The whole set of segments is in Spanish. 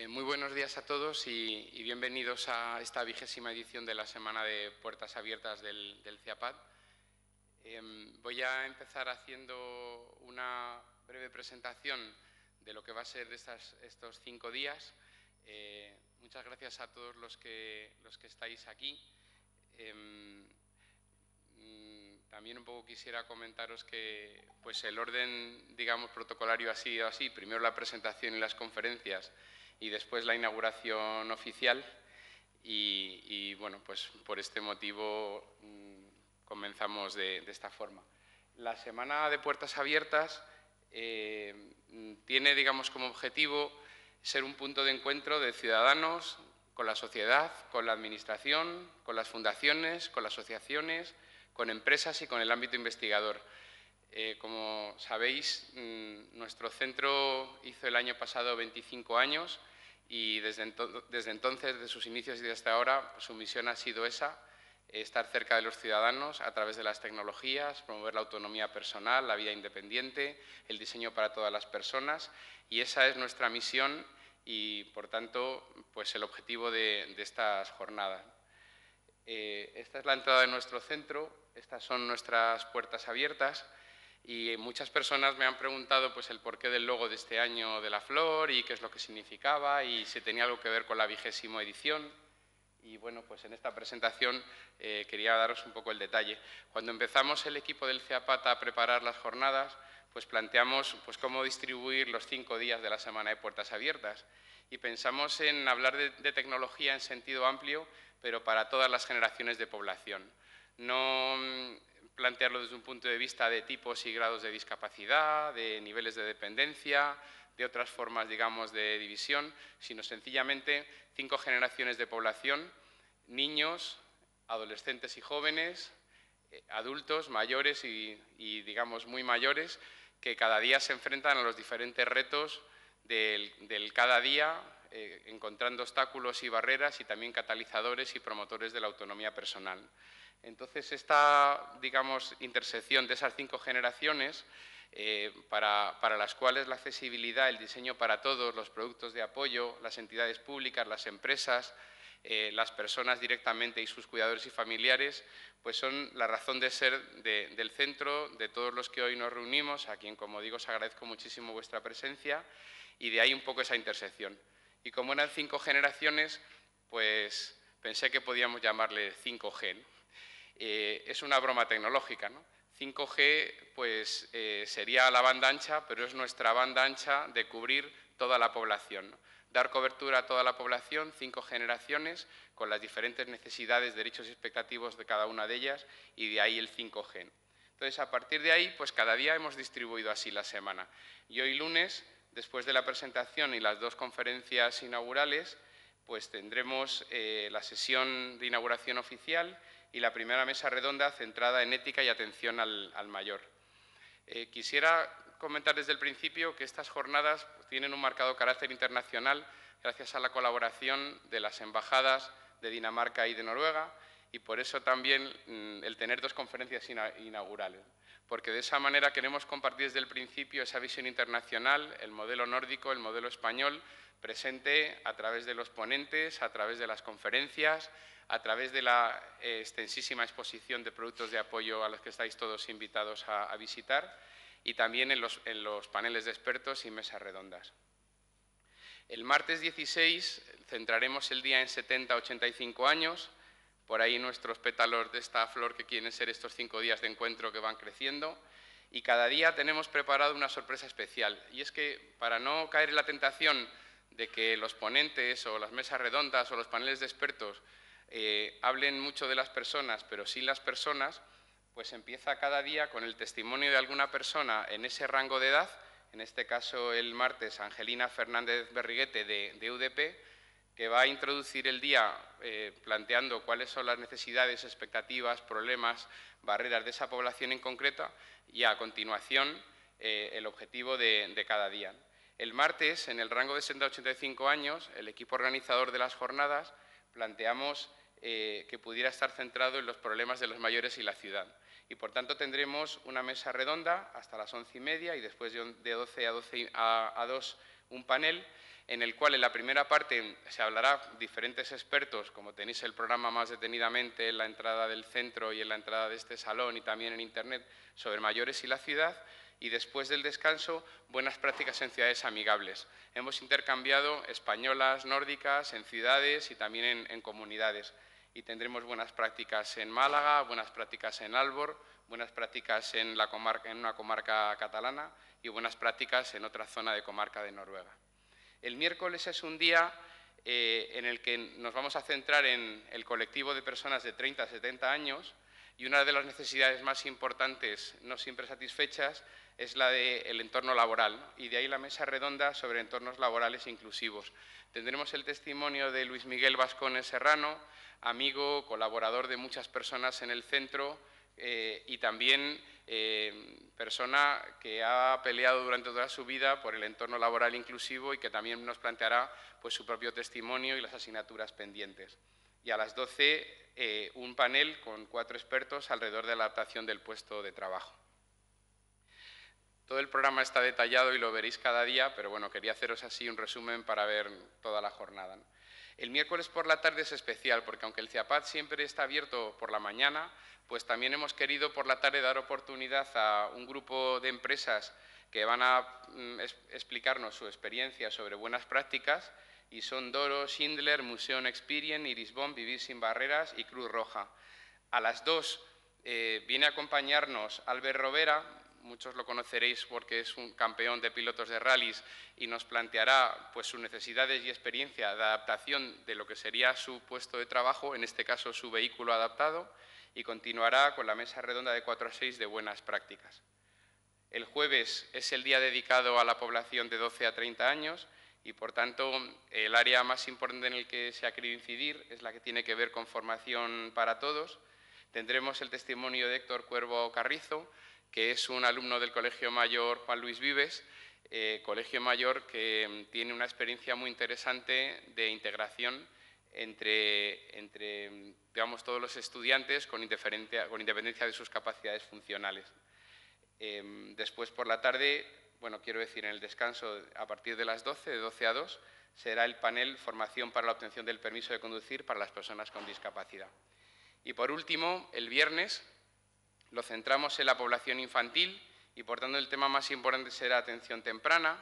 Eh, muy buenos días a todos y, bienvenidos a esta vigésima edición de la Semana de Puertas Abiertas del, del CIAPAD. Em, voy a empezar haciendo una breve presentación de lo que va a ser de estos cinco días. Eh, muchas gracias a todos los que, los que estáis aquí. Em, mm, también un poco quisiera comentaros que pues el orden, digamos, protocolario ha sido así. Primero la presentación y las conferencias y después la inauguración oficial. Y, bueno, pues por este motivo mm, comenzamos de, esta forma. La Semana de Puertas Abiertas eh, tiene, digamos, como objetivo ser un punto de encuentro de ciudadanos con la sociedad, con la administración, con las fundaciones, con las asociaciones, con empresas y con el ámbito investigador. Eh, como sabéis, mm, nuestro centro hizo el año pasado 25 años y desde, entonces, desde sus inicios y hasta ahora, su misión ha sido esa, estar cerca de los ciudadanos a través de las tecnologías, promover la autonomía personal, la vida independiente, el diseño para todas las personas y esa es nuestra misión y, por tanto, pues el objetivo de, estas jornadas. Eh, esta es la entrada de nuestro centro, estas son nuestras puertas abiertas y muchas personas me han preguntado pues, el porqué del logo de este año de la flor y qué es lo que significaba y si tenía algo que ver con la vigésima edición. Y bueno, pues en esta presentación eh, quería daros un poco el detalle. Cuando empezamos el equipo del CEAPATA a preparar las jornadas, pues planteamos pues, cómo distribuir los cinco días de la Semana de Puertas Abiertas. Y pensamos en hablar de, de tecnología en sentido amplio, pero para todas las generaciones de población. No plantearlo desde un punto de vista de tipos y grados de discapacidad, de niveles de dependencia, de otras formas, digamos, de división, sino sencillamente cinco generaciones de población, niños, adolescentes y jóvenes, eh, adultos, mayores y, digamos, muy mayores, que cada día se enfrentan a los diferentes retos del, cada día, eh, encontrando obstáculos y barreras y también catalizadores y promotores de la autonomía personal. Entonces, esta, digamos, intersección de esas cinco generaciones, eh, para, las cuales la accesibilidad, el diseño para todos, los productos de apoyo, las entidades públicas, las empresas, eh, las personas directamente y sus cuidadores y familiares, pues son la razón de ser del centro, de todos los que hoy nos reunimos, a quien, como digo, agradezco muchísimo vuestra presencia, y de ahí un poco esa intersección. Y como eran cinco generaciones, pues pensé que podíamos llamarle 5G. Eh, es una broma tecnológica. ¿no? 5G pues, eh, sería la banda ancha, pero es nuestra banda ancha de cubrir toda la población. Dar cobertura a toda la población, cinco generaciones, con las diferentes necesidades, derechos y expectativos de cada una de ellas, y de ahí el 5G. Entonces, a partir de ahí, pues cada día hemos distribuido así la semana. Y hoy lunes, después de la presentación y las dos conferencias inaugurales, pues tendremos eh, la sesión de inauguración oficial y la primera mesa redonda centrada en ética y atención al, mayor. Eh, quisiera comentar desde el principio que estas jornadas tienen un marcado carácter internacional gracias a la colaboración de las embajadas de Dinamarca y de Noruega y por eso también mm, el tener dos conferencias inaugurales, porque de esa manera queremos compartir desde el principio esa visión internacional, el modelo nórdico, el modelo español, presente a través de los ponentes, a través de las conferencias, a través de la eh, extensísima exposición de productos de apoyo a los que estáis todos invitados a, visitar y también en los, paneles de expertos y mesas redondas. El martes 16 centraremos el día en 70-85 años, por ahí nuestros pétalos de esta flor que quieren ser estos cinco días de encuentro que van creciendo, y cada día tenemos preparado una sorpresa especial, y es que para no caer en la tentación de que los ponentes o las mesas redondas o los paneles de expertos eh, hablen mucho de las personas, pero sin las personas, pues empieza cada día con el testimonio de alguna persona en ese rango de edad, en este caso el martes Angelina Fernández Berriguete de, UDP, que va a introducir el día eh, planteando cuáles son las necesidades, expectativas, problemas, barreras de esa población en concreto y a continuación eh, el objetivo de, cada día. El martes, en el rango de 60 85 años, el equipo organizador de las jornadas planteamos eh, que pudiera estar centrado en los problemas de los mayores y la ciudad. Y por tanto tendremos una mesa redonda hasta las once y media y después de 12 a, 12 a, 2 un panel en el cual en la primera parte se hablará diferentes expertos, como tenéis el programa más detenidamente en la entrada del centro y en la entrada de este salón y también en Internet, sobre mayores y la ciudad, y después del descanso, buenas prácticas en ciudades amigables. Hemos intercambiado españolas, nórdicas, en ciudades y también en, comunidades. Y tendremos buenas prácticas en Málaga, buenas prácticas en Albor, buenas prácticas en, la en una comarca catalana y buenas prácticas en otra zona de comarca de Noruega. El miércoles es un día eh, en el que nos vamos a centrar en el colectivo de personas de 30 a 70 años y una de las necesidades más importantes, no siempre satisfechas, es la del entorno laboral y de ahí la mesa redonda sobre entornos laborales inclusivos. Tendremos el testimonio de Luis Miguel Vascones Serrano, amigo, colaborador de muchas personas en el centro eh, y también eh, persona que ha peleado durante toda su vida por el entorno laboral inclusivo y que también nos planteará pues, su propio testimonio y las asignaturas pendientes. Y a las 12, eh, un panel con cuatro expertos alrededor de la adaptación del puesto de trabajo. Todo el programa está detallado y lo veréis cada día, pero bueno, quería haceros así un resumen para ver toda la jornada. El miércoles por la tarde es especial porque aunque el CIAPAD siempre está abierto por la mañana, pues también hemos querido por la tarde dar oportunidad a un grupo de empresas que van a mm, explicarnos su experiencia sobre buenas prácticas y son Doro, Schindler, Museum Experience, Irisbon, Vivir sin Barreras y Cruz Roja. A las dos eh, viene a acompañarnos Albert Rovera, muchos lo conoceréis porque es un campeón de pilotos de rallies y nos planteará pues, sus necesidades y experiencia de adaptación de lo que sería su puesto de trabajo, en este caso su vehículo adaptado, y continuará con la mesa redonda de 4 a 6 de buenas prácticas. El jueves es el día dedicado a la población de 12 a 30 años y, por tanto, el área más importante en el que se ha querido incidir es la que tiene que ver con formación para todos. Tendremos el testimonio de Héctor Cuervo Carrizo, que es un alumno del Colegio Mayor Juan Luis Vives, eh, Colegio Mayor que tiene una experiencia muy interesante de integración entre, entre digamos, todos los estudiantes con independencia, de sus capacidades funcionales. Em, después por la tarde, bueno, quiero decir, en el descanso a partir de las 12, de 12 a 2, será el panel Formación para la obtención del permiso de conducir para las personas con discapacidad. Y por último, el viernes, lo centramos en la población infantil y, por tanto, el tema más importante será atención temprana.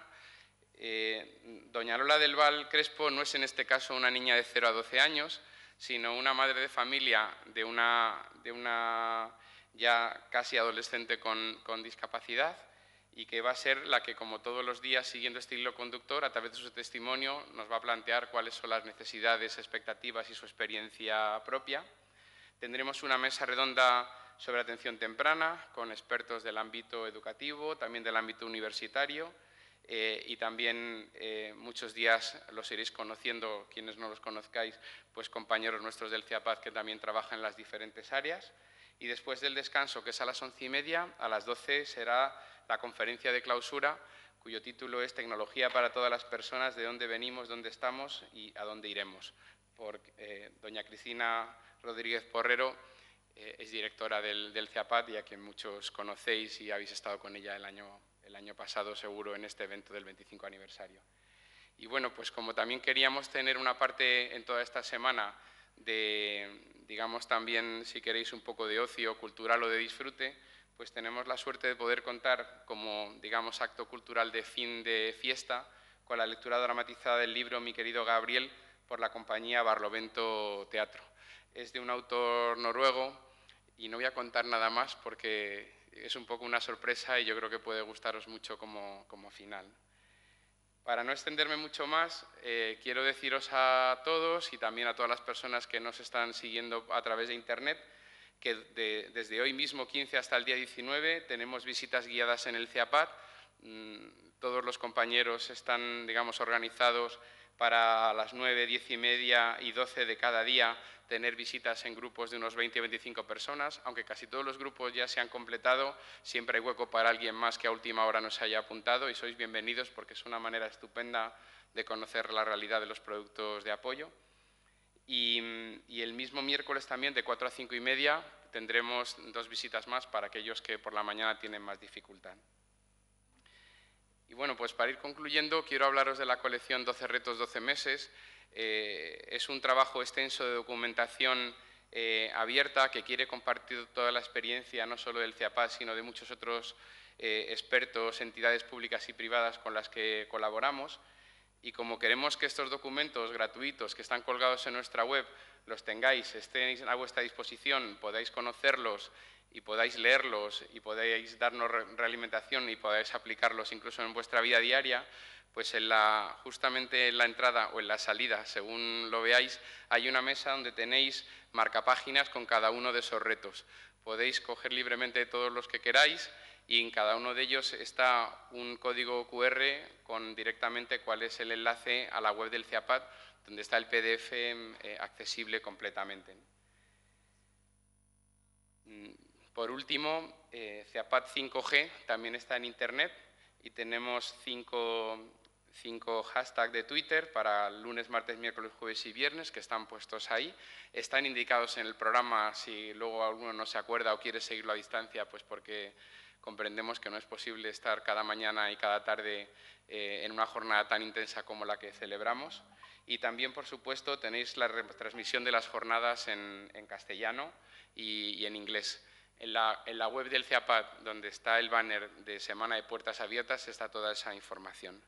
Eh, doña Lola del Val Crespo no es en este caso una niña de 0 a 12 años, sino una madre de familia de una, de una ya casi adolescente con, con, discapacidad y que va a ser la que, como todos los días, siguiendo este hilo conductor, a través de su testimonio, nos va a plantear cuáles son las necesidades, expectativas y su experiencia propia. Tendremos una mesa redonda sobre atención temprana con expertos del ámbito educativo, también del ámbito universitario eh, y también eh, muchos días los iréis conociendo, quienes no los conozcáis, pues compañeros nuestros del CIAPAD que también trabajan en las diferentes áreas. Y después del descanso, que es a las once y media, a las doce será la conferencia de clausura, cuyo título es Tecnología para todas las personas, de dónde venimos, dónde estamos y a dónde iremos, por eh, doña Cristina Rodríguez Porrero, eh, es directora del, del, CIAPAT y a quien muchos conocéis y habéis estado con ella el año, año pasado seguro en este evento del 25 aniversario. Y bueno, pues como también queríamos tener una parte en toda esta semana de, digamos también, si queréis, un poco de ocio cultural o de disfrute, pues tenemos la suerte de poder contar como, digamos, acto cultural de fin de fiesta con la lectura dramatizada del libro Mi querido Gabriel por la compañía Barlovento Teatro. Es de un autor noruego y no voy a contar nada más porque es un poco una sorpresa y yo creo que puede gustaros mucho como, final. Para no extenderme mucho más, eh, quiero deciros a todos y también a todas las personas que nos están siguiendo a través de Internet que desde hoy mismo, 15 hasta el día 19, tenemos visitas guiadas en el CEAPAT. Mm, todos los compañeros están, digamos, organizados para las 9, 10 y media y 12 de cada día tener visitas en grupos de unos 20 o 25 personas, aunque casi todos los grupos ya se han completado, siempre hay hueco para alguien más que a última hora no se haya apuntado y sois bienvenidos porque es una manera estupenda de conocer la realidad de los productos de apoyo. Y, y el mismo miércoles también, de 4 a 5 y media, tendremos dos visitas más para aquellos que por la mañana tienen más dificultad. Y bueno, pues para ir concluyendo, quiero hablaros de la colección 12 retos, 12 meses. Eh, es un trabajo extenso de documentación eh, abierta que quiere compartir toda la experiencia, no solo del CIAPAD, sino de muchos otros eh, expertos, entidades públicas y privadas con las que colaboramos. Y como queremos que estos documentos gratuitos que están colgados en nuestra web los tengáis, estén a vuestra disposición, podáis conocerlos y podáis leerlos y podáis darnos realimentación y podáis aplicarlos incluso en vuestra vida diaria, pues en la, justamente en la entrada o en la salida, según lo veáis, hay una mesa donde tenéis marcapáginas con cada uno de esos retos. Podéis coger libremente todos los que queráis y en cada uno de ellos está un código QR con directamente cuál es el enlace a la web del CIAPAD, donde está el PDF eh, accesible completamente. Mm, por último, eh, CIAPAD 5G también está en Internet y tenemos cinco, cinco hashtags de Twitter para lunes, martes, miércoles, jueves y viernes que están puestos ahí. Están indicados en el programa si luego alguno no se acuerda o quiere seguirlo a distancia, pues porque comprendemos que no es posible estar cada mañana y cada tarde eh, en una jornada tan intensa como la que celebramos. Y también, por supuesto, tenéis la retransmisión de las jornadas en, castellano y en inglés. En la, web del CIAPAD, donde está el banner de Semana de Puertas Abiertas, está toda esa información.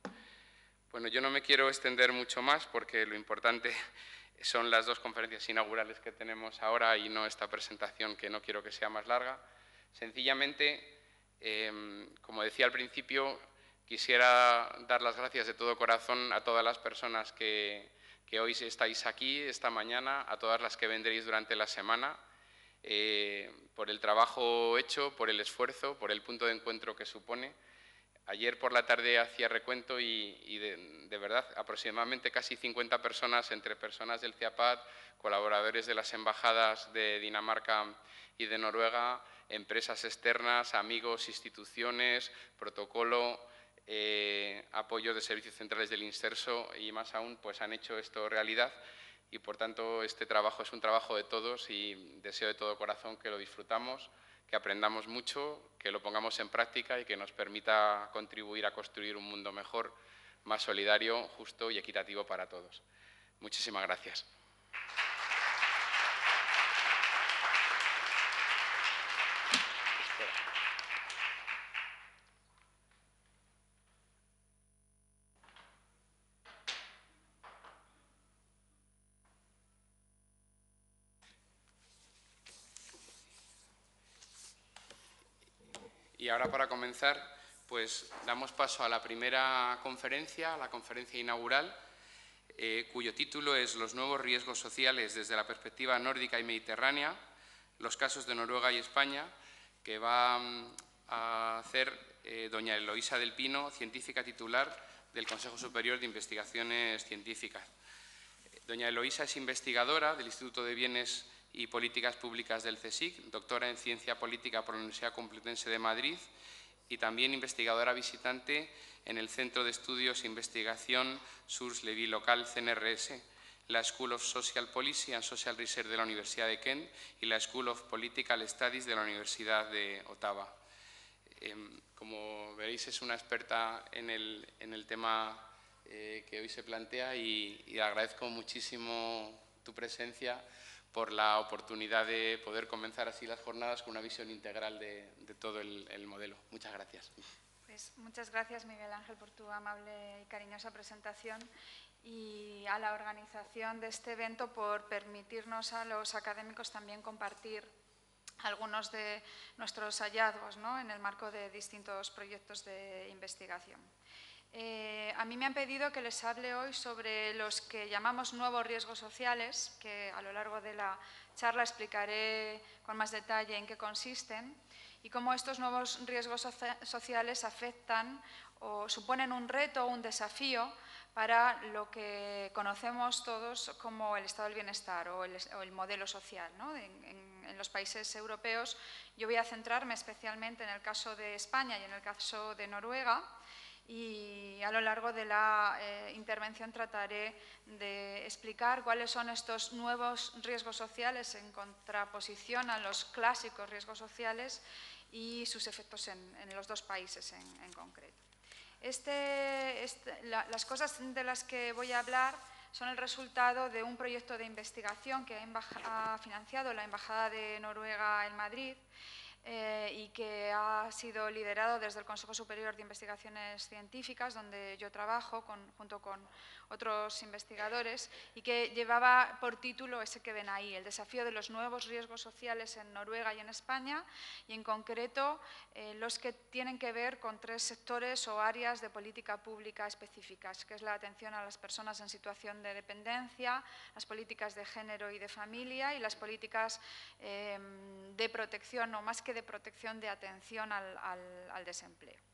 Bueno, yo no me quiero extender mucho más porque lo importante son las dos conferencias inaugurales que tenemos ahora y no esta presentación que no quiero que sea más larga. Sencillamente, em, como decía al principio, quisiera dar las gracias de todo corazón a todas las personas que, que hoy estáis aquí, esta mañana, a todas las que vendréis durante la semana, eh, por el trabajo hecho, por el esfuerzo, por el punto de encuentro que supone. Ayer por la tarde hacía recuento y, de, verdad aproximadamente casi 50 personas, entre personas del CIAPAD, colaboradores de las embajadas de Dinamarca y de Noruega, empresas externas, amigos, instituciones, protocolo, eh, apoyo de servicios centrales del Inserso y más aún, pues han hecho esto realidad y por tanto este trabajo es un trabajo de todos y deseo de todo corazón que lo disfrutamos, que aprendamos mucho, que lo pongamos en práctica y que nos permita contribuir a construir un mundo mejor, más solidario, justo y equitativo para todos. Muchísimas gracias. Y ahora pues damos paso a la primera conferencia, a la conferencia inaugural, eh, cuyo título es Los nuevos riesgos sociales desde la perspectiva nórdica y mediterránea, los casos de Noruega y España, que va mm, a hacer eh, doña Eloísa del Pino, científica titular del Consejo Superior de Investigaciones Científicas. Doña Eloísa es investigadora del Instituto de Bienes y Políticas Públicas del CSIC, doctora en Ciencia Política por la Universidad Complutense de Madrid y también investigadora visitante en el Centro de Estudios e Investigación Surs Levi Local CNRS, la School of Social Policy and Social Research de la Universidad de Kent y la School of Political Studies de la Universidad de Ottawa. Em, como veréis, es una experta en el, tema eh, que hoy se plantea y, y agradezco muchísimo tu presencia por la oportunidad de poder comenzar así las jornadas con una visión integral de, todo el, modelo. Muchas gracias. Pues muchas gracias, Miguel Ángel, por tu amable y cariñosa presentación y a la organización de este evento por permitirnos a los académicos también compartir algunos de nuestros hallazgos en el marco de distintos proyectos de investigación. Eh, a mí me han pedido que les hable hoy sobre los que llamamos nuevos riesgos sociales, que a lo largo de la charla explicaré con más detalle en qué consisten y cómo estos nuevos riesgos sociales afectan o suponen un reto o un desafío para lo que conocemos todos como el estado del bienestar o el, modelo social. en, los países europeos yo voy a centrarme especialmente en el caso de España y en el caso de Noruega, y a lo largo de la eh, intervención trataré de explicar cuáles son estos nuevos riesgos sociales en contraposición a los clásicos riesgos sociales y sus efectos en, los dos países en, concreto. Este, este las cosas de las que voy a hablar son el resultado de un proyecto de investigación que ha, financiado la Embajada de Noruega en Madrid eh, y que ha sido liderado desde el Consejo Superior de Investigaciones Científicas, donde yo trabajo junto con otros investigadores, y que llevaba por título ese que ven ahí, el desafío de los nuevos riesgos sociales en Noruega y en España, y en concreto eh, los que tienen que ver con tres sectores o áreas de política pública específicas, que es la atención a las personas en situación de dependencia, las políticas de género y de familia y las políticas em, de protección, o más que de protección, de atención al desempleo.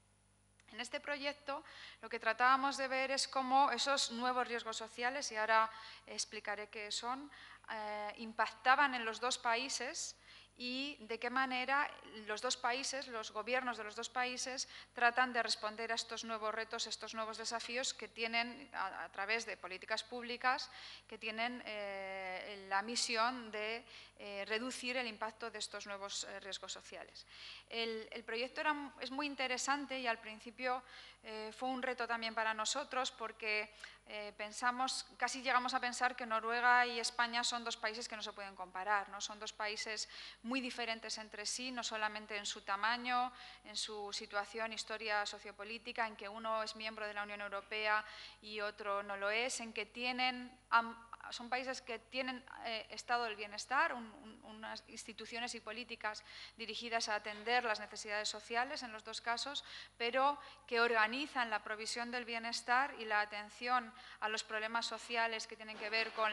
En este proyecto lo que tratábamos de ver es cómo esos nuevos riesgos sociales, y ahora explicaré qué son, eh, impactaban en los dos países y de qué manera los dos países, los gobiernos de los dos países, tratan de responder a estos nuevos retos, estos nuevos desafíos que tienen a, través de políticas públicas que tienen eh, la misión de eh, reducir el impacto de estos nuevos eh, riesgos sociales. El, proyecto es muy interesante y al principio fue un reto también para nosotros porque pensamos, casi llegamos a pensar que Noruega y España son dos países que no se pueden comparar, ¿no? son dos países muy diferentes entre sí, no solamente en su tamaño, en su situación, historia sociopolítica, en que uno es miembro de la Unión Europea y otro no lo es, en que tienen son países que tienen eh, estado del bienestar, unas instituciones y políticas dirigidas a atender las necesidades sociales en los dos casos, pero que organizan la provisión del bienestar y la atención a los problemas sociales que tienen que ver con,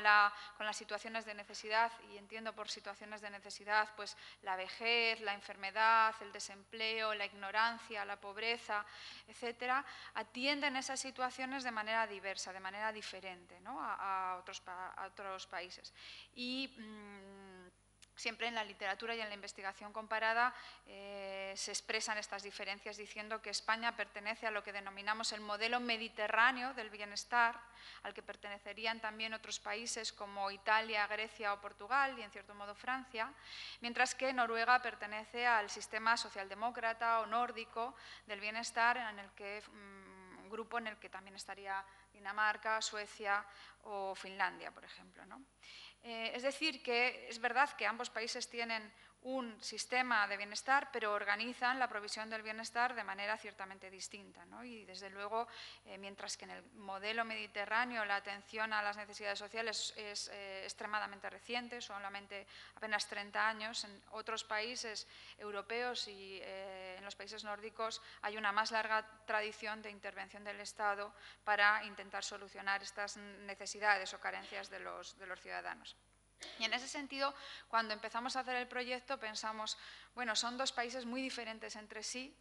con las situaciones de necesidad, y entiendo por situaciones de necesidad pues la vejez, la enfermedad, el desempleo, la ignorancia, la pobreza, etcétera, atienden esas situaciones de manera diversa, de manera diferente ¿no? a, a otros países a, otros países. Y mm, siempre en la literatura y en la investigación comparada eh, se expresan estas diferencias diciendo que España pertenece a lo que denominamos el modelo mediterráneo del bienestar, al que pertenecerían también otros países como Italia, Grecia o Portugal y en cierto modo Francia, mientras que Noruega pertenece al sistema socialdemócrata o nórdico del bienestar en el que mm, grupo en el que también estaría Dinamarca, Suecia o Finlandia, por ejemplo. Eh, es decir, que es verdad que ambos países tienen un sistema de bienestar, pero organizan la provisión del bienestar de manera ciertamente distinta. Y desde luego, eh, mientras que en el modelo mediterráneo la atención a las necesidades sociales es eh, extremadamente reciente, solamente apenas 30 años, en otros países europeos y eh, en los países nórdicos hay una más larga tradición de intervención del Estado para intentar solucionar estas necesidades o carencias de los ciudadanos. Y en ese sentido, cuando empezamos a hacer el proyecto, pensamos, bueno, son dos países muy diferentes entre sí.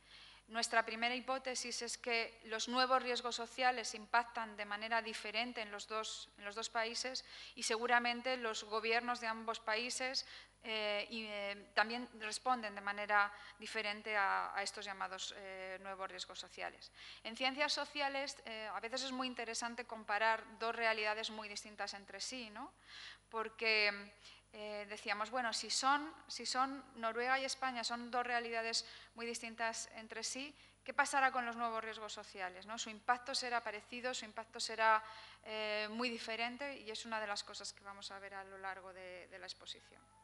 Nuestra primera hipótesis es que los nuevos riesgos sociales impactan de manera diferente en los dos, en los dos países y seguramente los gobiernos de ambos países eh, y, eh, también responden de manera diferente a, estos llamados eh, nuevos riesgos sociales. En ciencias sociales a veces es muy interesante comparar dos realidades muy distintas entre sí, ¿no? porque decíamos, bueno, si son, si son Noruega y España son dos realidades muy distintas entre sí, ¿qué pasará con los nuevos riesgos sociales? ¿no? Su impacto será parecido, su impacto será muy diferente y es una de las cosas que vamos a ver a lo largo de la exposición.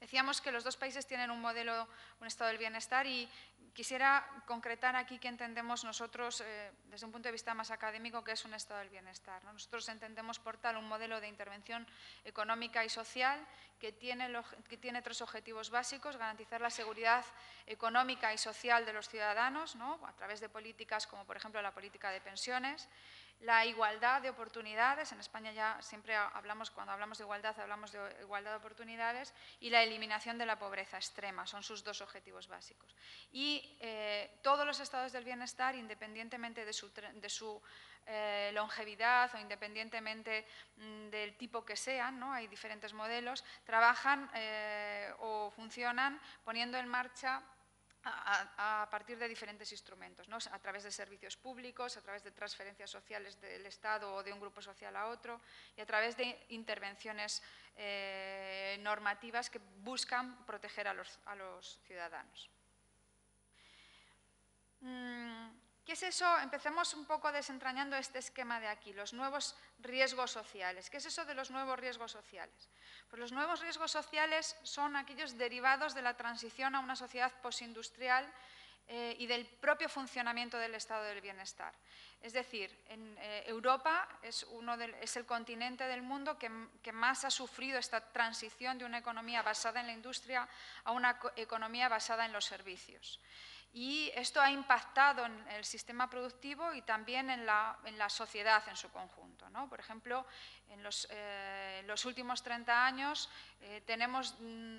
Decíamos que los dos países tienen un modelo, un estado del bienestar y quisiera concretar aquí que entendemos nosotros, eh, desde un punto de vista más académico, que es un estado del bienestar. Nosotros entendemos por tal un modelo de intervención económica y social que tiene tres objetivos básicos, garantizar la seguridad económica y social de los ciudadanos, a través de políticas como, por ejemplo, la política de pensiones, la igualdad de oportunidades, en España ya siempre hablamos, cuando hablamos de igualdad, hablamos de igualdad de oportunidades, y la eliminación de la pobreza extrema, son sus dos objetivos básicos. Y eh, todos los estados del bienestar, independientemente de su, eh, longevidad o independientemente mm, del tipo que sean, ¿no? hay diferentes modelos, trabajan eh, o funcionan poniendo en marcha a, partir de diferentes instrumentos, ¿no? a través de servicios públicos, a través de transferencias sociales del Estado o de un grupo social a otro y a través de intervenciones eh, normativas que buscan proteger a los, ciudadanos. Mm, ¿Qué es eso? Empecemos un poco desentrañando este esquema de aquí, los nuevos riesgos sociales. ¿Qué es eso de los nuevos riesgos sociales? Pues los nuevos riesgos sociales son aquellos derivados de la transición a una sociedad postindustrial eh, y del propio funcionamiento del estado del bienestar. Es decir, en, eh, Europa es, el continente del mundo que, que, más ha sufrido esta transición de una economía basada en la industria a una economía basada en los servicios y esto ha impactado en el sistema productivo y también en la, sociedad en su conjunto. Por ejemplo, en los, eh, últimos 30 años eh, tenemos mm,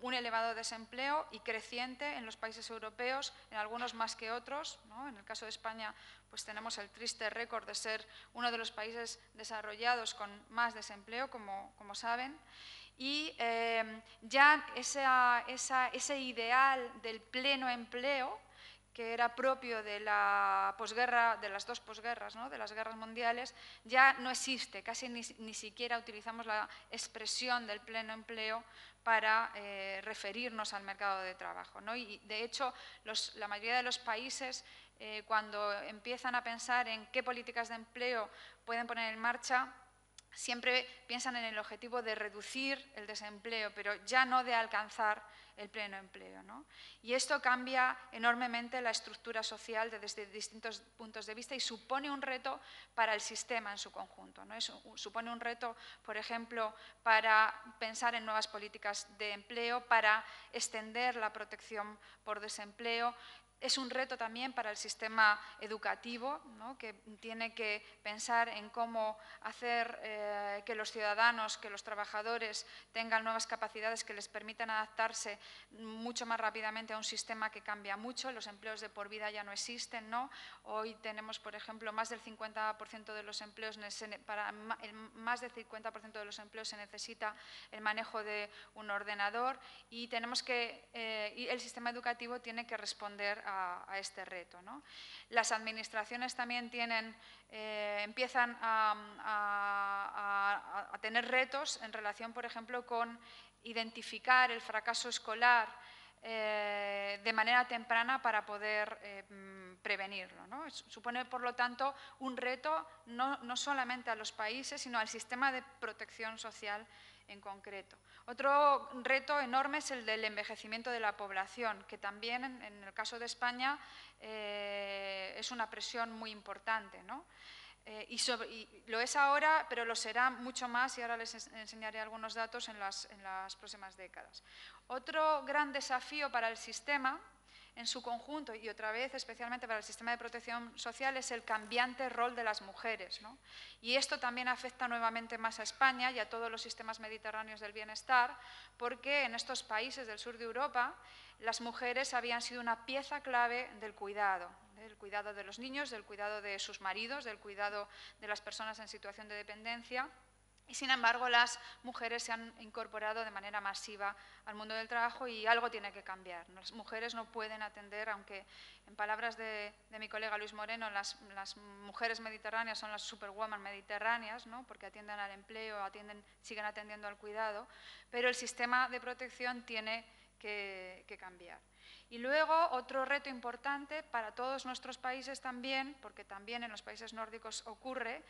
un elevado desempleo y creciente en los países europeos, en algunos más que otros. En el caso de España pues tenemos el triste récord de ser uno de los países desarrollados con más desempleo, como, como saben y em, ya ese ideal del pleno empleo que era propio de la posguerra, de las dos posguerras, de las guerras mundiales, ya no existe, casi ni, siquiera utilizamos la expresión del pleno empleo para eh, referirnos al mercado de trabajo. Y de hecho, la mayoría de los países, eh, cuando empiezan a pensar en qué políticas de empleo pueden poner en marcha, siempre piensan en el objetivo de reducir el desempleo, pero ya no de alcanzar el pleno empleo. Y esto cambia enormemente la estructura social desde distintos puntos de vista y supone un reto para el sistema en su conjunto. ¿no? supone un reto, por ejemplo, para pensar en nuevas políticas de empleo, para extender la protección por desempleo, es un reto también para el sistema educativo, que tiene que pensar en cómo hacer eh, que los ciudadanos, que los trabajadores tengan nuevas capacidades que les permitan adaptarse mucho más rápidamente a un sistema que cambia mucho. Los empleos de por vida ya no existen. ¿no? Hoy tenemos, por ejemplo, más del 50% de los empleos, para más del 50% de los empleos se necesita el manejo de un ordenador y tenemos que, eh, y el sistema educativo tiene que responder a a, este reto. Las administraciones también eh, empiezan a, tener retos en relación, por ejemplo, con identificar el fracaso escolar eh, de manera temprana para poder eh, prevenirlo. Supone, por lo tanto, un reto no, no solamente a los países, sino al sistema de protección social en concreto. Otro reto enorme es el del envejecimiento de la población, que también en, el caso de España eh, es una presión muy importante. Eh, y, lo es ahora, pero lo será mucho más y ahora les enseñaré algunos datos en las próximas décadas. Otro gran desafío para el sistema en su conjunto y otra vez especialmente para el sistema de protección social es el cambiante rol de las mujeres. Y esto también afecta nuevamente más a España y a todos los sistemas mediterráneos del bienestar porque en estos países del sur de Europa las mujeres habían sido una pieza clave del cuidado, del cuidado de los niños, del cuidado de sus maridos, del cuidado de las personas en situación de dependencia y sin embargo, las mujeres se han incorporado de manera masiva al mundo del trabajo y algo tiene que cambiar. Las mujeres no pueden atender, aunque en palabras de, mi colega Luis Moreno, las, mujeres mediterráneas son las superwoman mediterráneas, ¿no? porque atienden al empleo, atienden, siguen atendiendo al cuidado, pero el sistema de protección tiene que, que cambiar. Y luego otro reto importante para todos nuestros países también, porque también en los países nórdicos ocurre,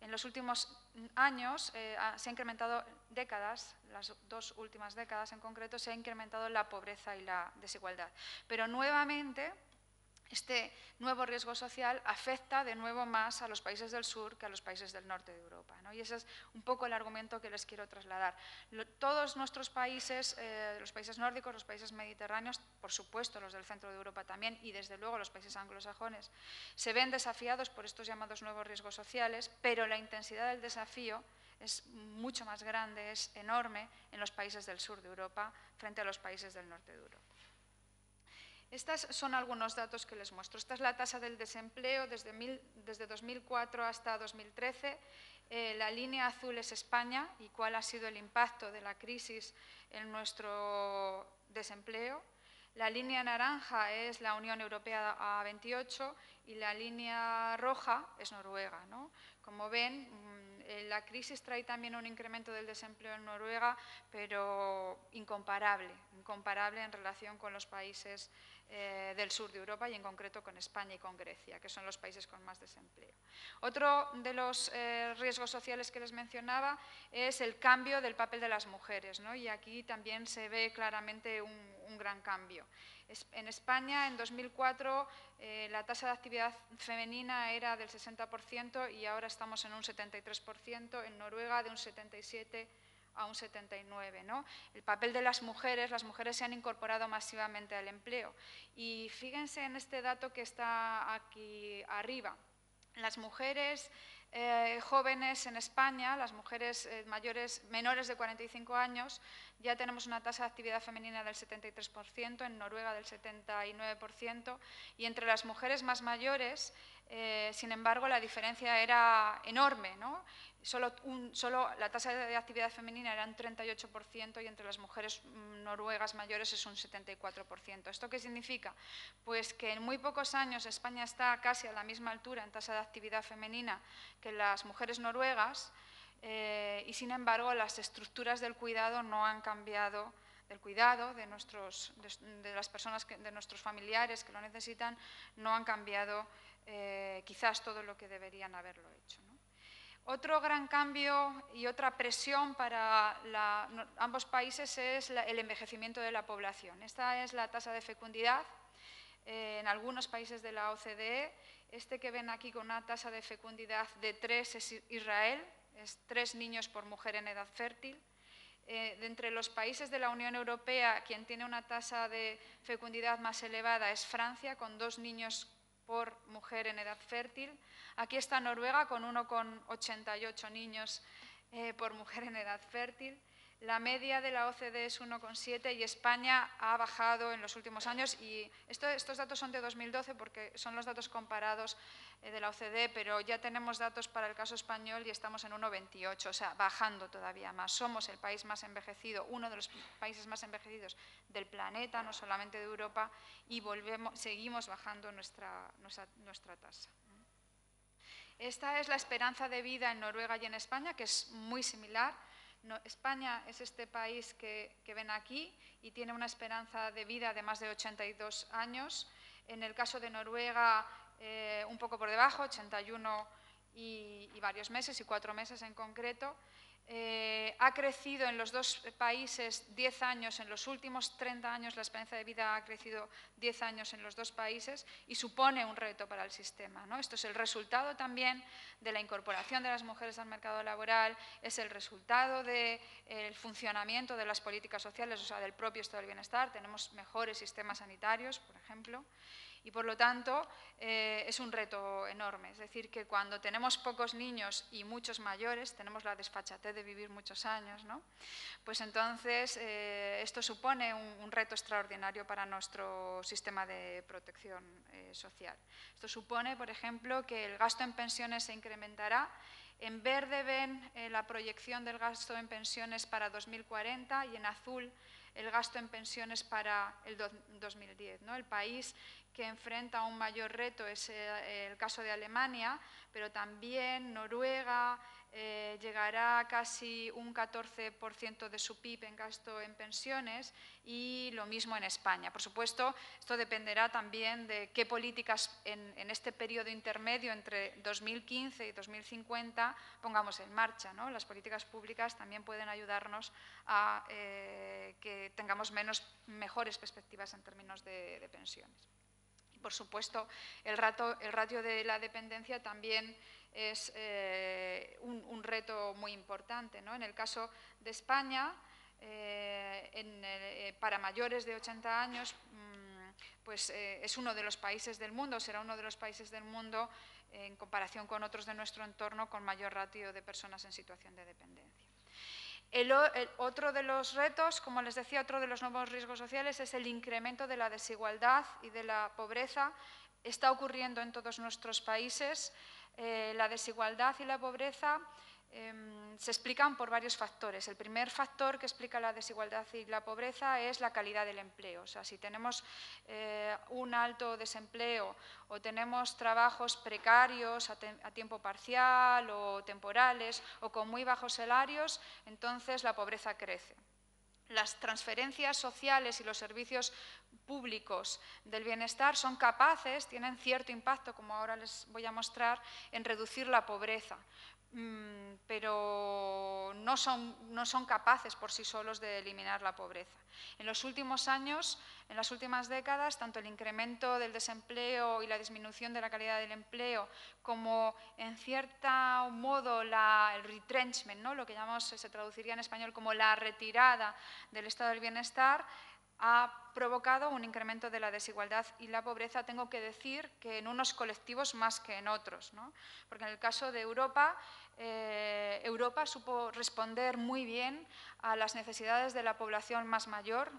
en los últimos años eh, se ha incrementado décadas, las dos últimas décadas en concreto, se ha incrementado la pobreza y la desigualdad. Pero nuevamente este nuevo riesgo social afecta de nuevo más a los países del sur que a los países del norte de Europa. Y ese es un poco el argumento que les quiero trasladar. todos nuestros países, eh, los países nórdicos, los países mediterráneos, por supuesto los del centro de Europa también y desde luego los países anglosajones, se ven desafiados por estos llamados nuevos riesgos sociales, pero la intensidad del desafío es mucho más grande, es enorme en los países del sur de Europa frente a los países del norte de Europa. Estos son algunos datos que les muestro. Esta es la tasa del desempleo desde, 2004 hasta 2013. Eh, la línea azul es España y cuál ha sido el impacto de la crisis en nuestro desempleo. La línea naranja es la Unión Europea a 28 y la línea roja es Noruega. Como ven, la crisis trae también un incremento del desempleo en Noruega, pero incomparable, incomparable en relación con los países eh, del sur de Europa y en concreto con España y con Grecia, que son los países con más desempleo. Otro de los eh, riesgos sociales que les mencionaba es el cambio del papel de las mujeres, y aquí también se ve claramente un, gran cambio. En España, en 2004, eh, la tasa de actividad femenina era del 60% y ahora estamos en un 73%, en Noruega de un 77% a un 79. ¿no? El papel de las mujeres, las mujeres se han incorporado masivamente al empleo. Y fíjense en este dato que está aquí arriba. Las mujeres eh, jóvenes en España, las mujeres eh, mayores, menores de 45 años, ya tenemos una tasa de actividad femenina del 73%, en Noruega del 79%, y entre las mujeres más mayores, eh, sin embargo, la diferencia era enorme. ¿no? Solo, la tasa de actividad femenina era un 38% y entre las mujeres mm, noruegas mayores es un 74%. ¿Esto qué significa? Pues que en muy pocos años España está casi a la misma altura en tasa de actividad femenina que las mujeres noruegas eh, y sin embargo las estructuras del cuidado no han cambiado del cuidado de, nuestros, de, las personas, de nuestros familiares que lo necesitan, no han cambiado eh, quizás todo lo que deberían haberlo hecho. Otro gran cambio y otra presión para ambos países es el envejecimiento de la población. Esta es la tasa de fecundidad eh, en algunos países de la OCDE. Este que ven aquí con una tasa de fecundidad de tres es Israel, es tres niños por mujer en edad fértil. Eh, de entre los países de la Unión Europea, quien tiene una tasa de fecundidad más elevada es Francia, con dos niños por mujer en edad fértil. Aquí está Noruega con 1,88 niños eh, por mujer en edad fértil. La media de la OCDE es 1,7 y España ha bajado en los últimos años. Y estos datos son de 2012 porque son los datos comparados eh, de la OCDE, pero ya tenemos datos para el caso español y estamos en 1,28, o sea, bajando todavía más. Somos el país más envejecido, uno de los países más envejecidos del planeta, no solamente de Europa, y volvemos, seguimos bajando nuestra, nuestra tasa. Esta es la esperanza de vida en Noruega y en España, que es muy similar España es este país que, ven aquí y tiene una esperanza de vida de más de 82 años. En el caso de Noruega, eh, un poco por debajo, 81 y, y varios meses, y cuatro meses en concreto. Eh, ha crecido en los dos países 10 años, en los últimos 30 años la esperanza de vida ha crecido 10 años en los dos países y supone un reto para el sistema. ¿no? Esto es el resultado también de la incorporación de las mujeres al mercado laboral, es el resultado del funcionamiento de las políticas sociales, o sea, del propio estado del bienestar. Tenemos mejores sistemas sanitarios, por ejemplo y por lo tanto eh, es un reto enorme. Es decir, que cuando tenemos pocos niños y muchos mayores, tenemos la desfachatez de vivir muchos años, ¿no? pues entonces eh, esto supone un, reto extraordinario para nuestro sistema de protección eh, social. Esto supone, por ejemplo, que el gasto en pensiones se incrementará. En verde ven la proyección del gasto en pensiones para 2040 y en azul el gasto en pensiones para el 2010. ¿no? El país que enfrenta un mayor reto es eh, el caso de Alemania, pero también Noruega eh, llegará a casi un 14% de su PIB en gasto en pensiones y lo mismo en España. Por supuesto, esto dependerá también de qué políticas en, este periodo intermedio entre 2015 y 2050 pongamos en marcha. ¿no? Las políticas públicas también pueden ayudarnos a eh, que tengamos menos, mejores perspectivas en términos de pensiones por supuesto, el, ratio de la dependencia también es eh, un, reto muy importante. En el caso de España, eh, eh, para mayores de 80 años, mm, pues es uno de los países del mundo, será uno de los países del mundo en comparación con otros de nuestro entorno con mayor ratio de personas en situación de dependencia otro de los retos, como les decía, otro de los nuevos riesgos sociales es el incremento de la desigualdad y de la pobreza. Está ocurriendo en todos nuestros países. Eh, la desigualdad y la pobreza em, se explican por varios factores. El primer factor que explica la desigualdad y la pobreza es la calidad del empleo. O sea, si tenemos eh, un alto desempleo o tenemos trabajos precarios a, a, tiempo parcial o temporales o con muy bajos salarios, entonces la pobreza crece. Las transferencias sociales y los servicios públicos del bienestar son capaces, tienen cierto impacto, como ahora les voy a mostrar, en reducir la pobreza. Mm, pero no son, no son capaces por sí solos de eliminar la pobreza. En los últimos años, en las últimas décadas, tanto el incremento del desempleo y la disminución de la calidad del empleo, como en cierto modo la, el retrenchment, ¿no? lo que llamamos, se traduciría en español como la retirada del estado del bienestar, ha provocado un incremento de la desigualdad y la pobreza, tengo que decir que en unos colectivos más que en otros. ¿no? Porque en el caso de Europa, eh, Europa supo responder muy bien a las necesidades de la población más mayor,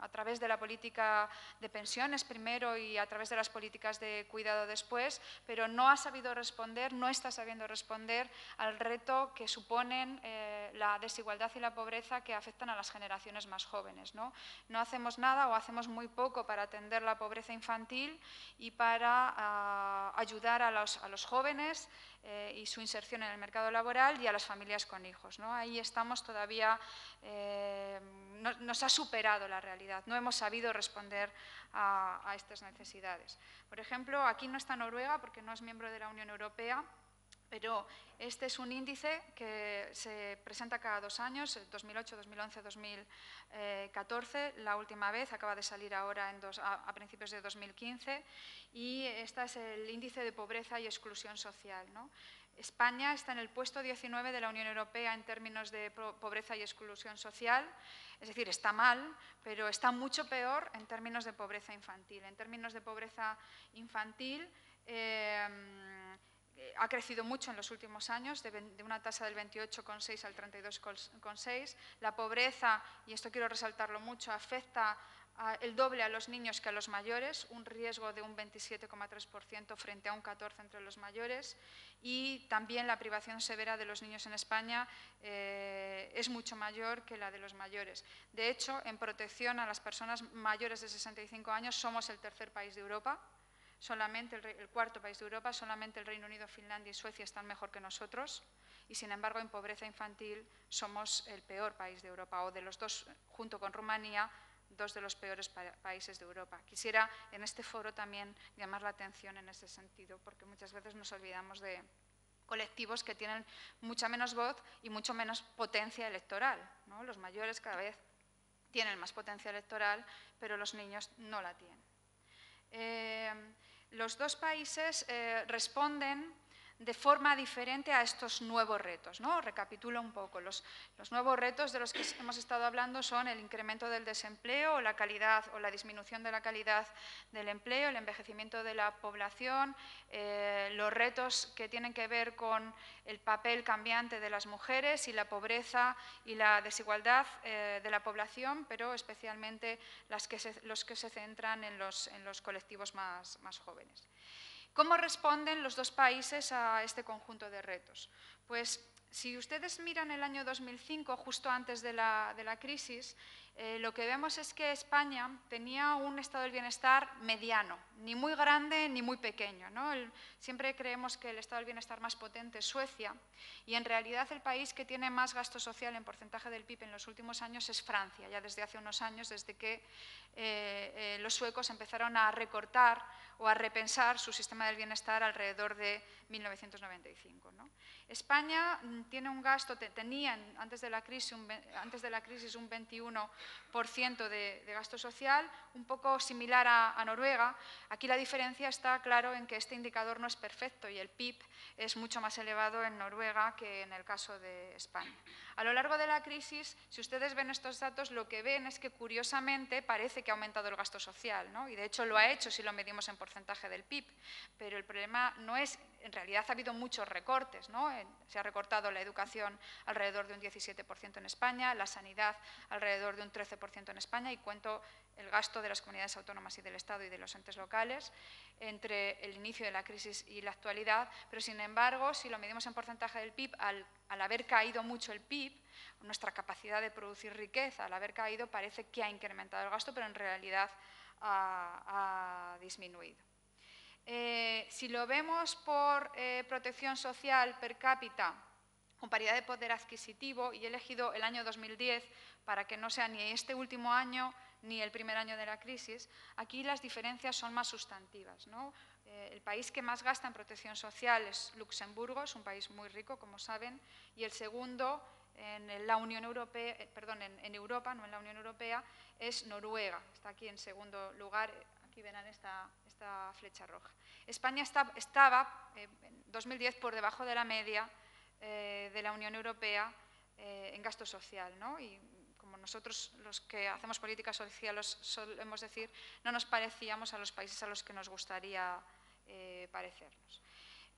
a través de la política de pensiones primero y a través de las políticas de cuidado después, pero no ha sabido responder, no está sabiendo responder al reto que suponen eh, la desigualdad y la pobreza que afectan a las generaciones más jóvenes. ¿no? no hacemos nada o hacemos muy poco para atender la pobreza infantil y para ah, ayudar a los, a los jóvenes eh, y su inserción en el mercado laboral y a las familias con hijos. ¿no? Ahí estamos todavía, eh, nos ha superado la realidad, no hemos sabido responder a estas necesidades. Por ejemplo, aquí no está Noruega porque no es miembro de la Unión Europea, pero este es un índice que se presenta cada dos años, 2008, 2011, 2014, la última vez, acaba de salir ahora a, principios de 2015, y este es el índice de pobreza y exclusión social. España está en el puesto 19 de la Unión Europea en términos de pobreza y exclusión social, es decir, está mal, pero está mucho peor en términos de pobreza infantil. En términos de pobreza infantil, eh, ha crecido mucho en los últimos años, de, una tasa del 28,6 al 32,6. La pobreza, y esto quiero resaltarlo mucho, afecta el doble a los niños que a los mayores, un riesgo de un 27,3% frente a un 14% entre los mayores. Y también la privación severa de los niños en España eh, es mucho mayor que la de los mayores. De hecho, en protección a las personas mayores de 65 años somos el tercer país de Europa solamente el, cuarto país de Europa, solamente el Reino Unido, Finlandia y Suecia están mejor que nosotros y sin embargo en pobreza infantil somos el peor país de Europa o de los dos, junto con Rumanía, dos de los peores países de Europa. Quisiera en este foro también llamar la atención en ese sentido porque muchas veces nos olvidamos de colectivos que tienen mucha menos voz y mucho menos potencia electoral. Los mayores cada vez tienen más potencia electoral, pero los niños no la tienen. Eh, los dos países eh, responden de forma diferente a estos nuevos retos. ¿no? Recapitulo un poco. Los, nuevos retos de los que hemos estado hablando son el incremento del desempleo, la calidad o la disminución de la calidad del empleo, el envejecimiento de la población, eh, los retos que tienen que ver con el papel cambiante de las mujeres y la pobreza y la desigualdad eh, de la población, pero especialmente que los que se centran en los, colectivos más jóvenes. ¿Cómo responden los dos países a este conjunto de retos? Pues si ustedes miran el año 2005, justo antes de la, crisis, eh, lo que vemos es que España tenía un estado del bienestar mediano, ni muy grande ni muy pequeño. ¿no? siempre creemos que el estado del bienestar más potente es Suecia y en realidad el país que tiene más gasto social en porcentaje del PIB en los últimos años es Francia, ya desde hace unos años, desde que eh, eh, los suecos empezaron a recortar o a repensar su sistema del bienestar alrededor de 1995. España mm, tenía antes de la crisis un, antes de la crisis un 21% de, de, gasto social, un poco similar a, Noruega. Aquí la diferencia está claro en que este indicador no es perfecto y el PIB es mucho más elevado en Noruega que en el caso de España. A lo largo de la crisis, si ustedes ven estos datos, lo que ven es que curiosamente parece que ha aumentado el gasto social, ¿no? y de hecho lo ha hecho si lo medimos en porcentaje del PIB, pero el problema no es en realidad ha habido muchos recortes. ¿no? Se ha recortado la educación alrededor de un 17% en España, la sanidad alrededor de un 13% en España y cuento el gasto de las comunidades autónomas y del Estado y de los entes locales entre el inicio de la crisis y la actualidad, pero sin embargo, si lo medimos en porcentaje del PIB, al, haber caído mucho el PIB, nuestra capacidad de producir riqueza, al haber caído, parece que ha incrementado el gasto, pero en realidad ha disminuido. Eh, si lo vemos por eh, protección social per cápita, con paridad de poder adquisitivo, y he elegido el año 2010 para que no sea ni este último año ni el primer año de la crisis, aquí las diferencias son más sustantivas. Eh, el país que más gasta en protección social es Luxemburgo, es un país muy rico, como saben, y el segundo en la Unión Europea, perdón, en, Europa, no en la Unión Europea, es Noruega. Está aquí en segundo lugar, aquí verán esta, esta flecha roja. España estaba eh, en 2010 por debajo de la media eh, de la Unión Europea eh, en gasto social, ¿no? Nosotros los que hacemos políticas sociales solemos decir, no nos parecíamos a los países a los que nos gustaría parecernos.